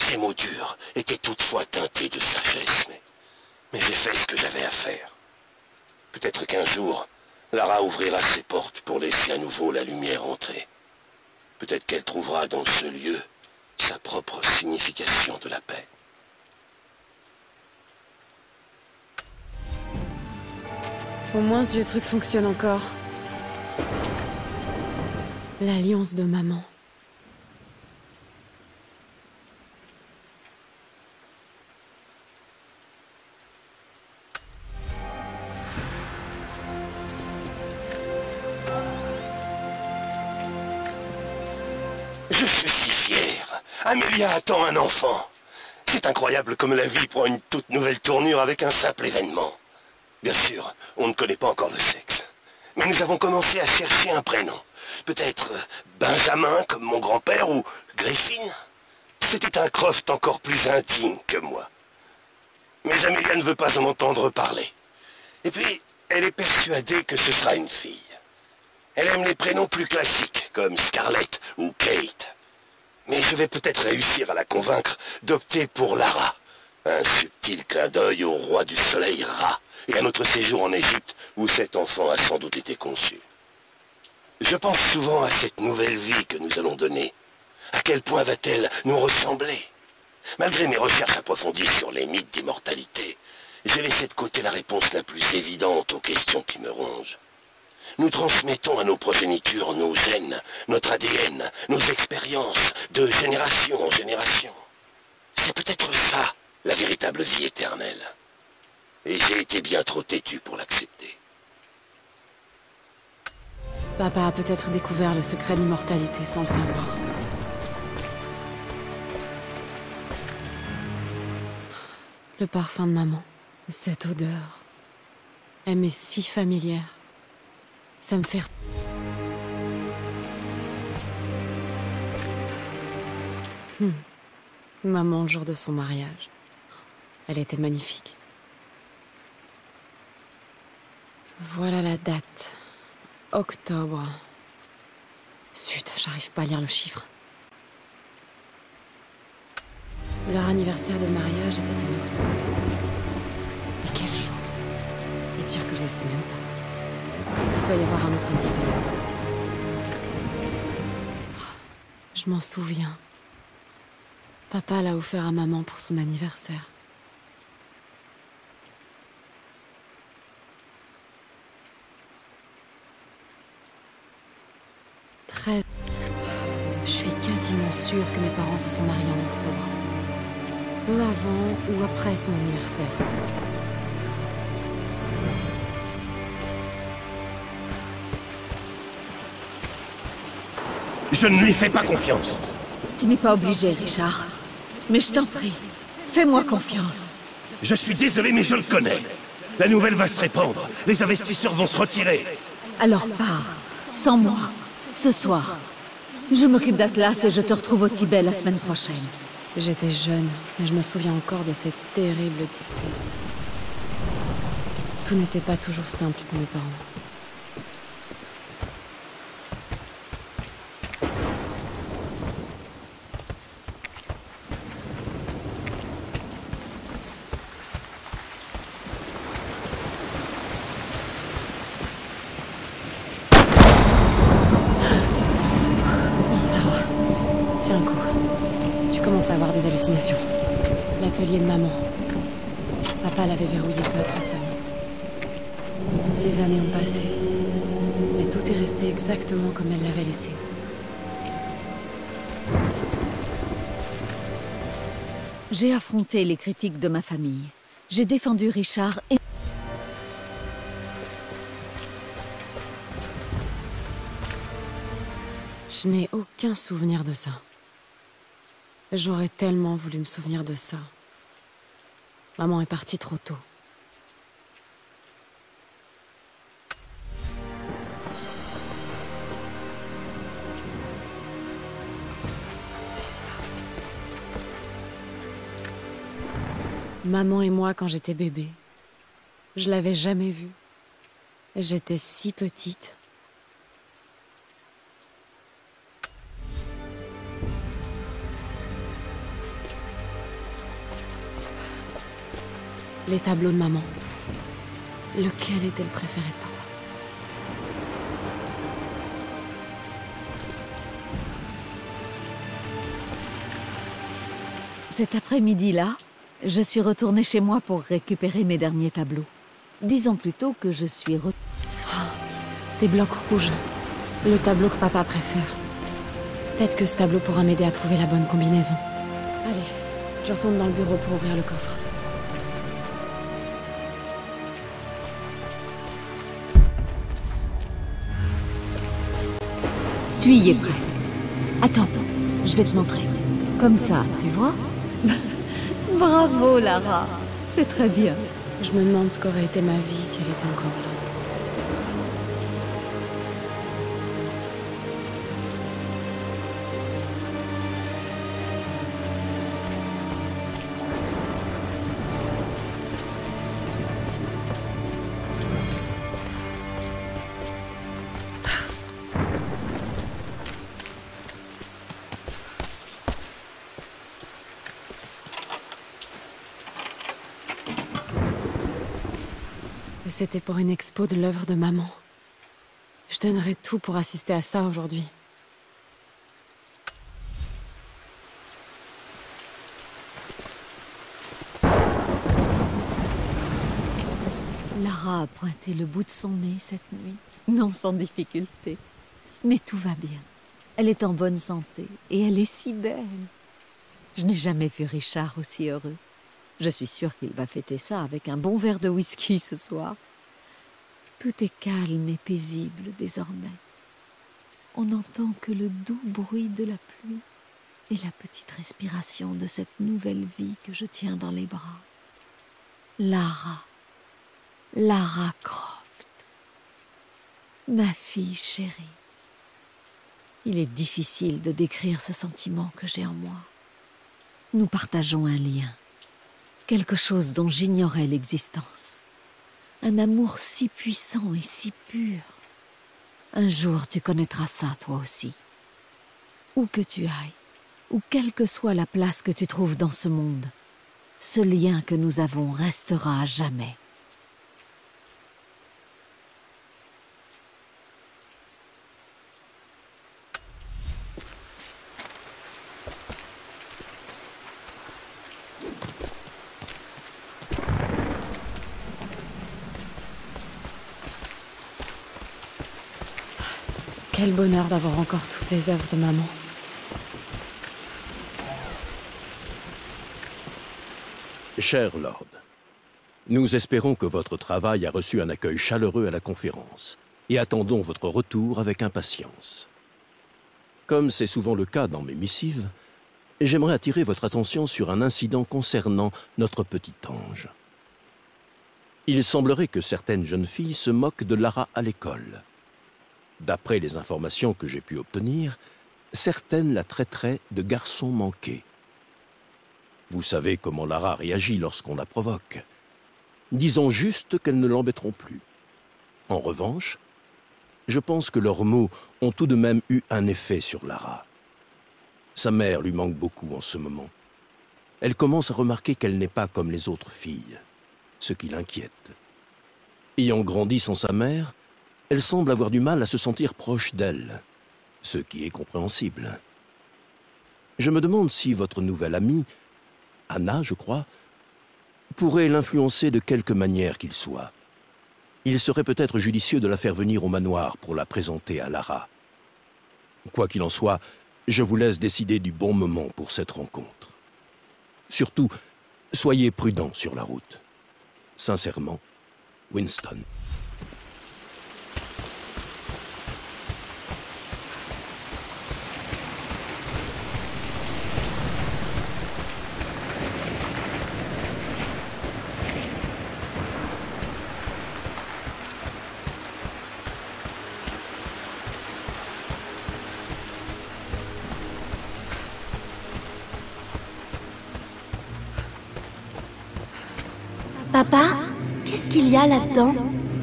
Ces mots durs étaient toutefois teintés de sagesse, mais, j'ai fait ce que j'avais à faire. Peut-être qu'un jour, Lara ouvrira ses portes pour laisser à nouveau la lumière entrer. Peut-être qu'elle trouvera dans ce lieu sa propre signification de la paix. Au moins ce vieux truc fonctionne encore. L'alliance de maman. Je suis si fier. Amélia attend un enfant. C'est incroyable comme la vie prend une toute nouvelle tournure avec un simple événement. Bien sûr, on ne connaît pas encore le sexe. Mais nous avons commencé à chercher un prénom. Peut-être Benjamin comme mon grand-père ou Griffin C'était un Croft encore plus indigne que moi. Mais Amélia ne veut pas en entendre parler. Et puis, elle est persuadée que ce sera une fille. Elle aime les prénoms plus classiques, comme Scarlett ou Kate. Mais je vais peut-être réussir à la convaincre d'opter pour Lara. Un subtil clin d'œil au roi du soleil Ra et à notre séjour en Égypte où cet enfant a sans doute été conçu. Je pense souvent à cette nouvelle vie que nous allons donner. À quel point va-t-elle nous ressembler? Malgré mes recherches approfondies sur les mythes d'immortalité, j'ai laissé de côté la réponse la plus évidente aux questions qui me rongent. Nous transmettons à nos progénitures nos gènes, notre ADN, nos expériences, de génération en génération. C'est peut-être ça, la véritable vie éternelle. Et j'ai été bien trop têtu pour l'accepter. Papa a peut-être découvert le secret de l'immortalité sans le savoir. Le parfum de maman, cette odeur, elle m'est si familière. Ça me fait... Hmm. Maman le jour de son mariage. Elle était magnifique. Voilà la date. Octobre. Zut, j'arrive pas à lire le chiffre. Leur anniversaire de mariage était en octobre. Mais quel jour Et dire que je le sais même pas. Il doit y avoir un autre indice. Je m'en souviens. Papa l'a offert à maman pour son anniversaire. Très... Je suis quasiment sûre que mes parents se sont mariés en octobre. Peu avant ou après son anniversaire. Je ne lui fais pas confiance. Tu n'es pas obligé, Richard. Mais je t'en prie, fais-moi confiance. Je suis désolé, mais je le connais. La nouvelle va se répandre. Les investisseurs vont se retirer. Alors pars, sans moi, ce soir. Je m'occupe d'Atlas et je te retrouve au Tibet la semaine prochaine. J'étais jeune, mais je me souviens encore de cette terrible dispute. Tout n'était pas toujours simple pour mes parents. Exactement comme elle l'avait laissé. J'ai affronté les critiques de ma famille. J'ai défendu Richard et... Je n'ai aucun souvenir de ça. J'aurais tellement voulu me souvenir de ça. Maman est partie trop tôt. Maman et moi quand j'étais bébé. Je l'avais jamais vue. J'étais si petite. Les tableaux de maman. Lequel était le préféré de papa? Cet après-midi-là, je suis retournée chez moi pour récupérer mes derniers tableaux. Disons plutôt que je suis re... Des blocs rouges. Le tableau que papa préfère. Peut-être que ce tableau pourra m'aider à trouver la bonne combinaison. Allez, je retourne dans le bureau pour ouvrir le coffre. Tu y es presque. Attends, je vais te montrer. Comme ça, tu vois [laughs] Bravo, Lara. C'est très bien. Je me demande ce qu'aurait été ma vie si elle était encore là. C'était pour une expo de l'œuvre de maman. Je donnerais tout pour assister à ça aujourd'hui. Lara a pointé le bout de son nez cette nuit. Non sans difficulté. Mais tout va bien. Elle est en bonne santé et elle est si belle. Je n'ai jamais vu Richard aussi heureux. Je suis sûre qu'il va fêter ça avec un bon verre de whisky ce soir. Tout est calme et paisible désormais. On n'entend que le doux bruit de la pluie et la petite respiration de cette nouvelle vie que je tiens dans les bras. Lara. Lara Croft. Ma fille chérie. Il est difficile de décrire ce sentiment que j'ai en moi. Nous partageons un lien, quelque chose dont j'ignorais l'existence. Un amour si puissant et si pur. Un jour tu connaîtras ça toi aussi. Où que tu ailles, ou quelle que soit la place que tu trouves dans ce monde, ce lien que nous avons restera à jamais. Quel bonheur d'avoir encore toutes les œuvres de maman. Cher Lord, nous espérons que votre travail a reçu un accueil chaleureux à la conférence et attendons votre retour avec impatience. Comme c'est souvent le cas dans mes missives, j'aimerais attirer votre attention sur un incident concernant notre petit ange. Il semblerait que certaines jeunes filles se moquent de Lara à l'école. D'après les informations que j'ai pu obtenir, certaines la traiteraient de garçon manqué. Vous savez comment Lara réagit lorsqu'on la provoque. Disons juste qu'elles ne l'embêteront plus. En revanche, je pense que leurs mots ont tout de même eu un effet sur Lara. Sa mère lui manque beaucoup en ce moment. Elle commence à remarquer qu'elle n'est pas comme les autres filles, ce qui l'inquiète. Ayant grandi sans sa mère, elle semble avoir du mal à se sentir proche d'elle, ce qui est compréhensible. Je me demande si votre nouvelle amie, Anna, je crois, pourrait l'influencer de quelque manière qu'il soit. Il serait peut-être judicieux de la faire venir au manoir pour la présenter à Lara. Quoi qu'il en soit, je vous laisse décider du bon moment pour cette rencontre. Surtout, soyez prudent sur la route. Sincèrement, Winston. Papa, qu'est-ce qu'il y a là-dedans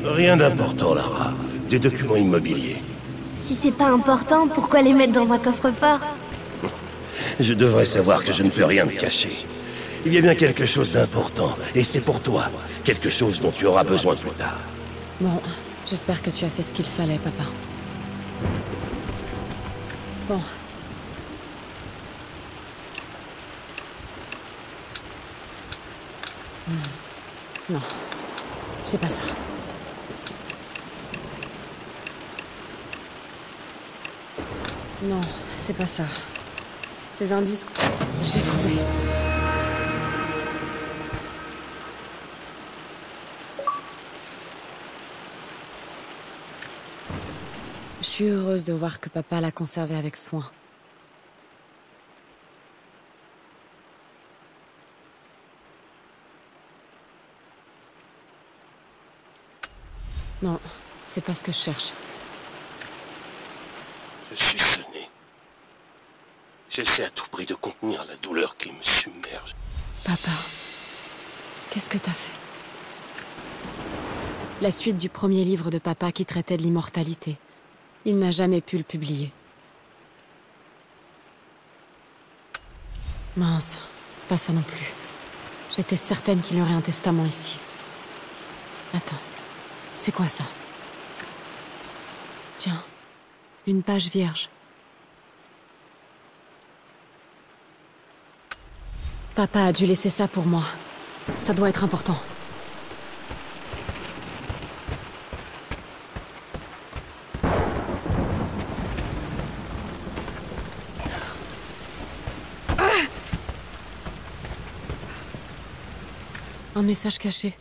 Rien d'important, Lara. Des documents immobiliers. Si c'est pas important, pourquoi les mettre dans un coffre-fort [laughs] Je devrais savoir que je ne peux rien me cacher. Il y a bien quelque chose d'important, et c'est pour toi. Quelque chose dont tu auras besoin plus tard. Bon, j'espère que tu as fait ce qu'il fallait, papa. Bon. Hmm. Non, c'est pas ça. Non, c'est pas ça. Ces indices... J'ai trouvé. Je suis heureuse de voir que papa l'a conservé avec soin. Non, c'est pas ce que je cherche. Je suis sonné. J'essaie à tout prix de contenir la douleur qui me submerge. Papa, qu'est-ce que t'as fait? La suite du premier livre de papa qui traitait de l'immortalité. Il n'a jamais pu le publier. Mince, pas ça non plus. J'étais certaine qu'il y aurait un testament ici. Attends, c'est quoi ça Tiens, une page vierge. Papa a dû laisser ça pour moi. Ça doit être important. Un message caché.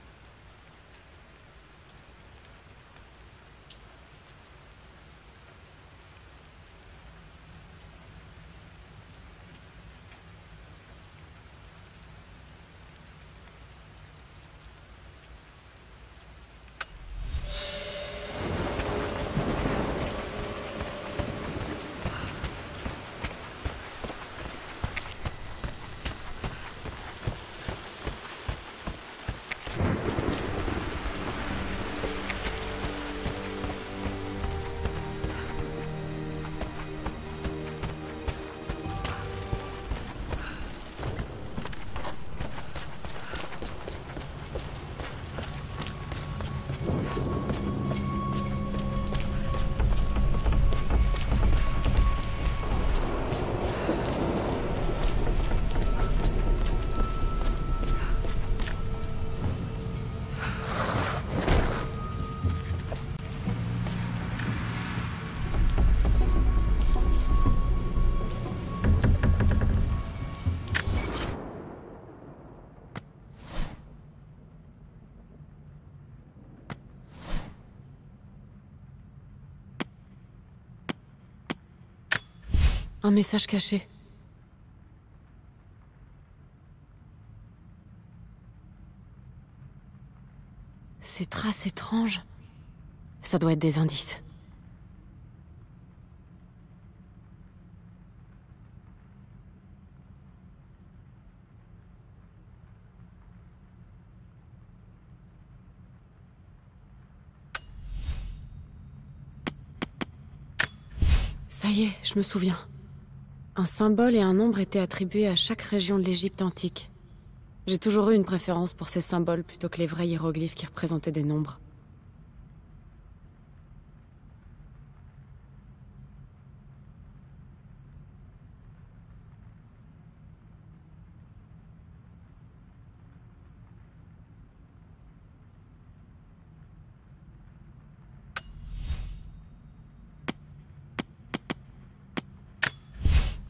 Un message caché. Ces traces étranges. Ça doit être des indices. Ça y est, je me souviens. Un symbole et un nombre étaient attribués à chaque région de l'Égypte antique. J'ai toujours eu une préférence pour ces symboles plutôt que les vrais hiéroglyphes qui représentaient des nombres.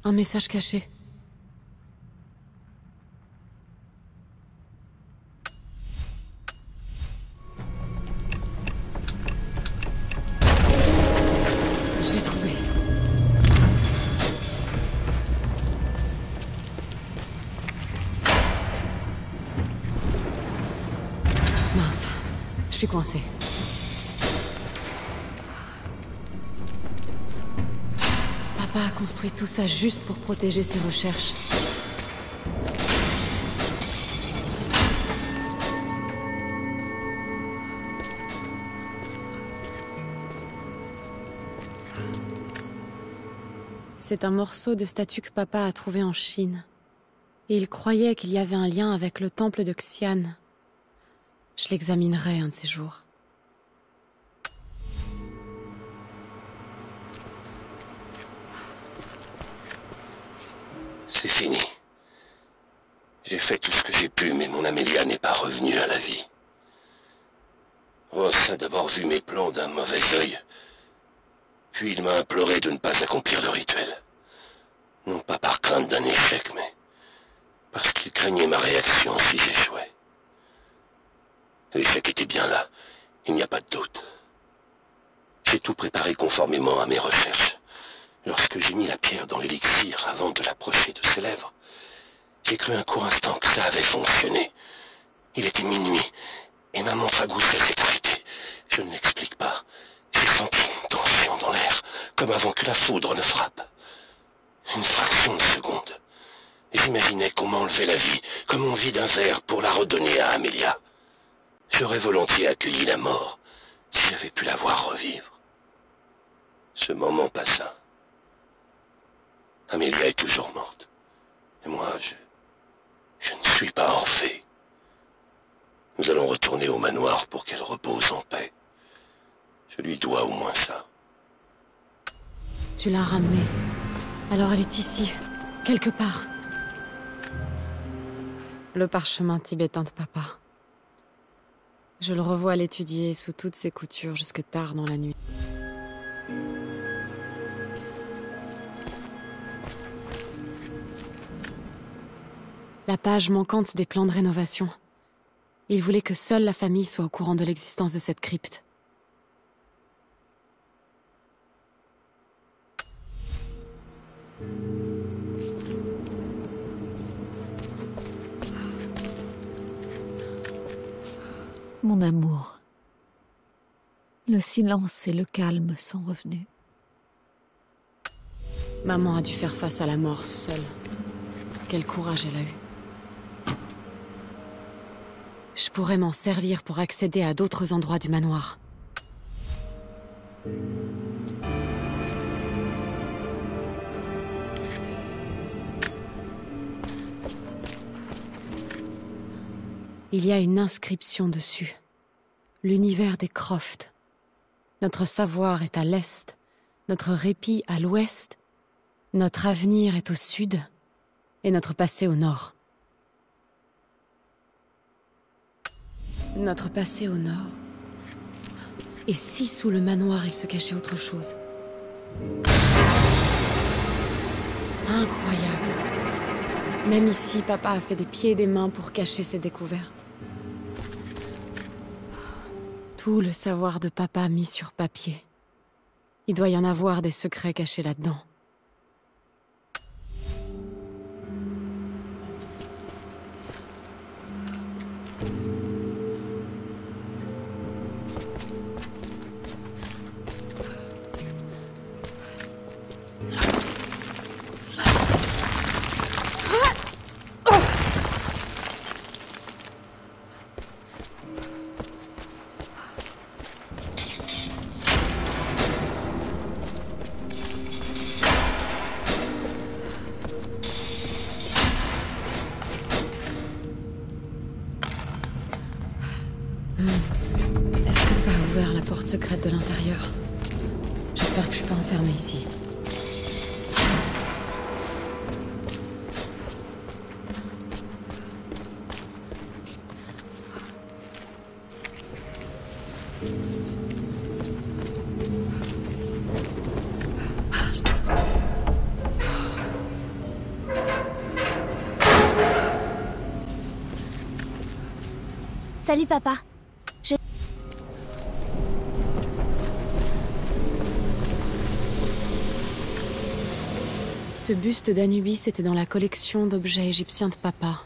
Un message caché. Tout ça juste pour protéger ses recherches. C'est un morceau de statue que papa a trouvé en Chine. Et il croyait qu'il y avait un lien avec le temple de Xian. Je l'examinerai un de ces jours. C'est fini. J'ai fait tout ce que j'ai pu, mais mon Amélia n'est pas revenue à la vie. Ross a d'abord vu mes plans d'un mauvais œil, puis il m'a imploré de ne pas accomplir le rituel. Non pas par crainte d'un échec, mais parce qu'il craignait ma réaction si j'échouais. L'échec était bien là, il n'y a pas de doute. J'ai tout préparé conformément à mes recherches. Lorsque j'ai mis la pierre dans l'élixir avant de l'approcher de ses lèvres, j'ai cru un court instant que ça avait fonctionné. Il était minuit, et ma montre à gousset s'est arrêtée. Je ne l'explique pas. J'ai senti une tension dans l'air, comme avant que la foudre ne frappe. Une fraction de seconde. J'imaginais qu'on m'enlevait la vie, comme on vide un verre pour la redonner à Amélia. J'aurais volontiers accueilli la mort, si j'avais pu la voir revivre. Ce moment passa. Amélia est toujours morte. Et moi, je... Je ne suis pas Orphée. Nous allons retourner au manoir pour qu'elle repose en paix. Je lui dois au moins ça. Tu l'as ramenée. Alors elle est ici, quelque part. Le parchemin tibétain de papa. Je le revois l'étudier sous toutes ses coutures jusque tard dans la nuit. La page manquante des plans de rénovation. Il voulait que seule la famille soit au courant de l'existence de cette crypte. Mon amour. Le silence et le calme sont revenus. Maman a dû faire face à la mort seule. Quel courage elle a eu. Je pourrais m'en servir pour accéder à d'autres endroits du manoir. Il y a une inscription dessus. L'univers des Croft. Notre savoir est à l'est, notre répit à l'ouest, notre avenir est au sud, et notre passé au nord. Notre passé au nord. Et si sous le manoir il se cachait autre chose? Incroyable. Même ici, papa a fait des pieds et des mains pour cacher ses découvertes. Tout le savoir de papa mis sur papier. Il doit y en avoir des secrets cachés là-dedans. Salut papa. Ce buste d'Anubis était dans la collection d'objets égyptiens de papa.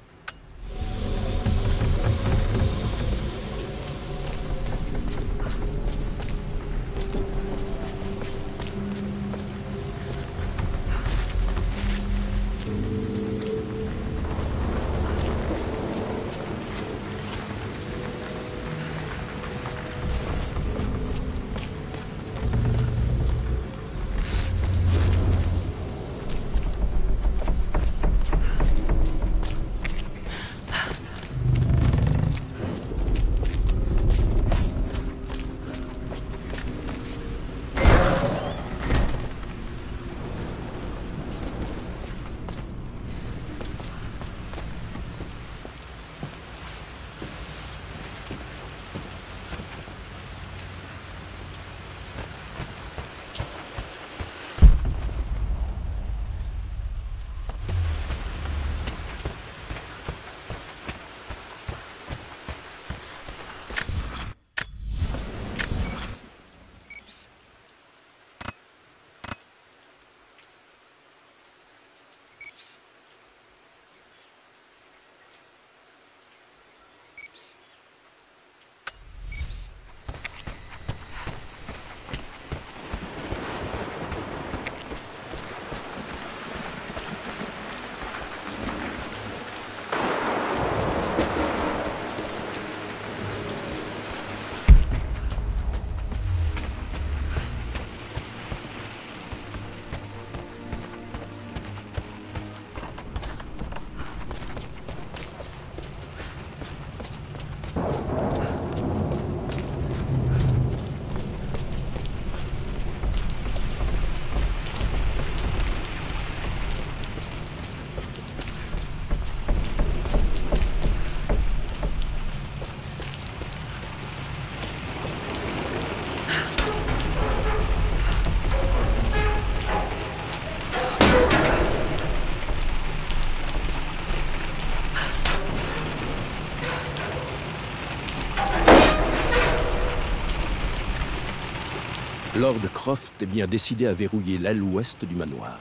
Lord Croft est bien décidé à verrouiller l'aile ouest du manoir.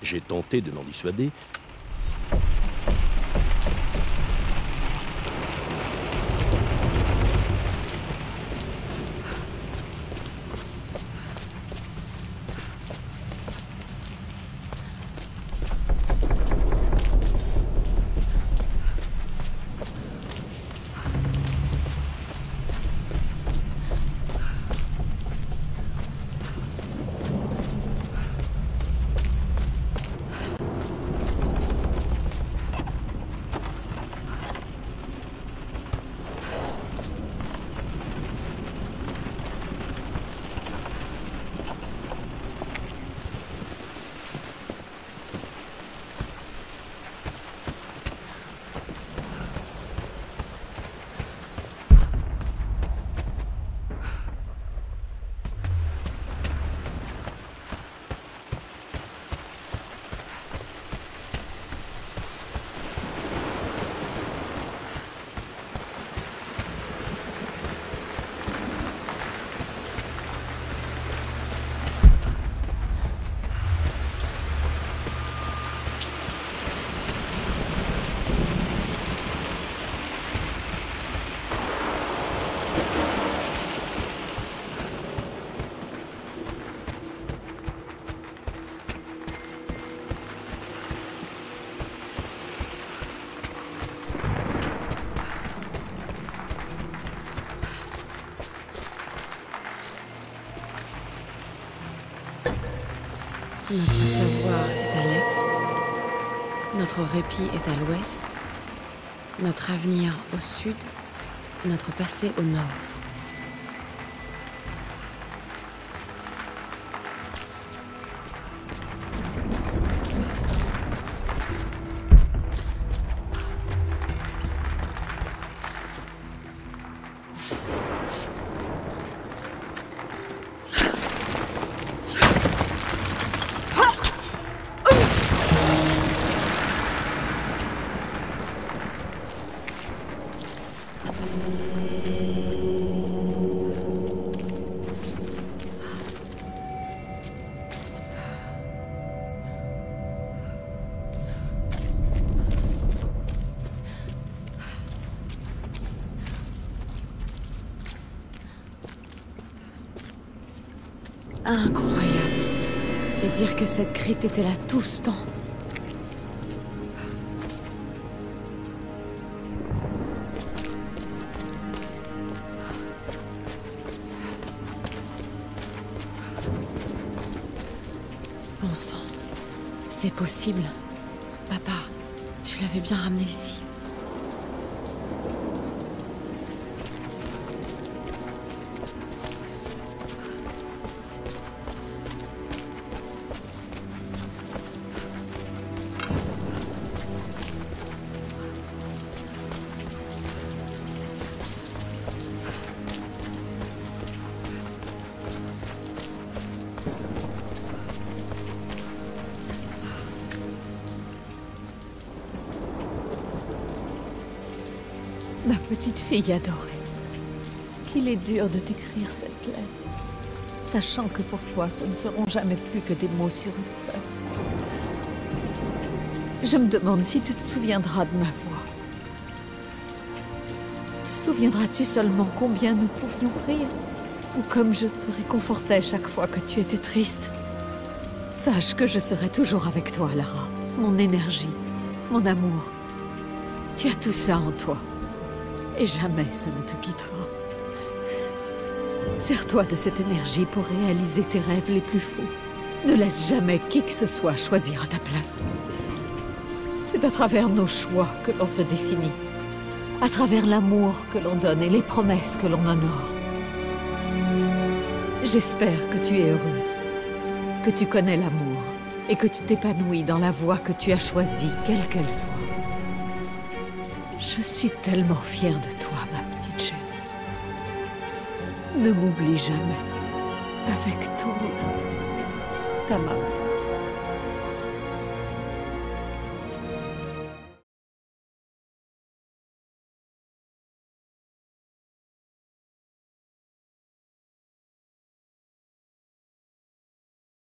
J'ai tenté de l'en dissuader, Notre savoir est à l'est, notre répit est à l'ouest, notre avenir au sud, notre passé au nord. Incroyable. Et dire que cette crypte était là tout ce temps. Bon sang. C'est possible. Papa, tu l'avais bien ramené ici. Fille adorée. Qu'il est dur de t'écrire cette lettre, sachant que pour toi, ce ne seront jamais plus que des mots sur une feuille. Je me demande si tu te souviendras de ma voix. Te souviendras-tu seulement combien nous pouvions rire? Ou comme je te réconfortais chaque fois que tu étais triste? Sache que je serai toujours avec toi, Lara. Mon énergie, mon amour. Tu as tout ça en toi. Et jamais ça ne te quittera. Sers-toi de cette énergie pour réaliser tes rêves les plus fous. Ne laisse jamais qui que ce soit choisir à ta place. C'est à travers nos choix que l'on se définit. À travers l'amour que l'on donne et les promesses que l'on honore. J'espère que tu es heureuse, que tu connais l'amour et que tu t'épanouis dans la voie que tu as choisie, quelle qu'elle soit. Je suis tellement fière de toi, ma petite chérie. Ne m'oublie jamais. Avec tout, ta maman.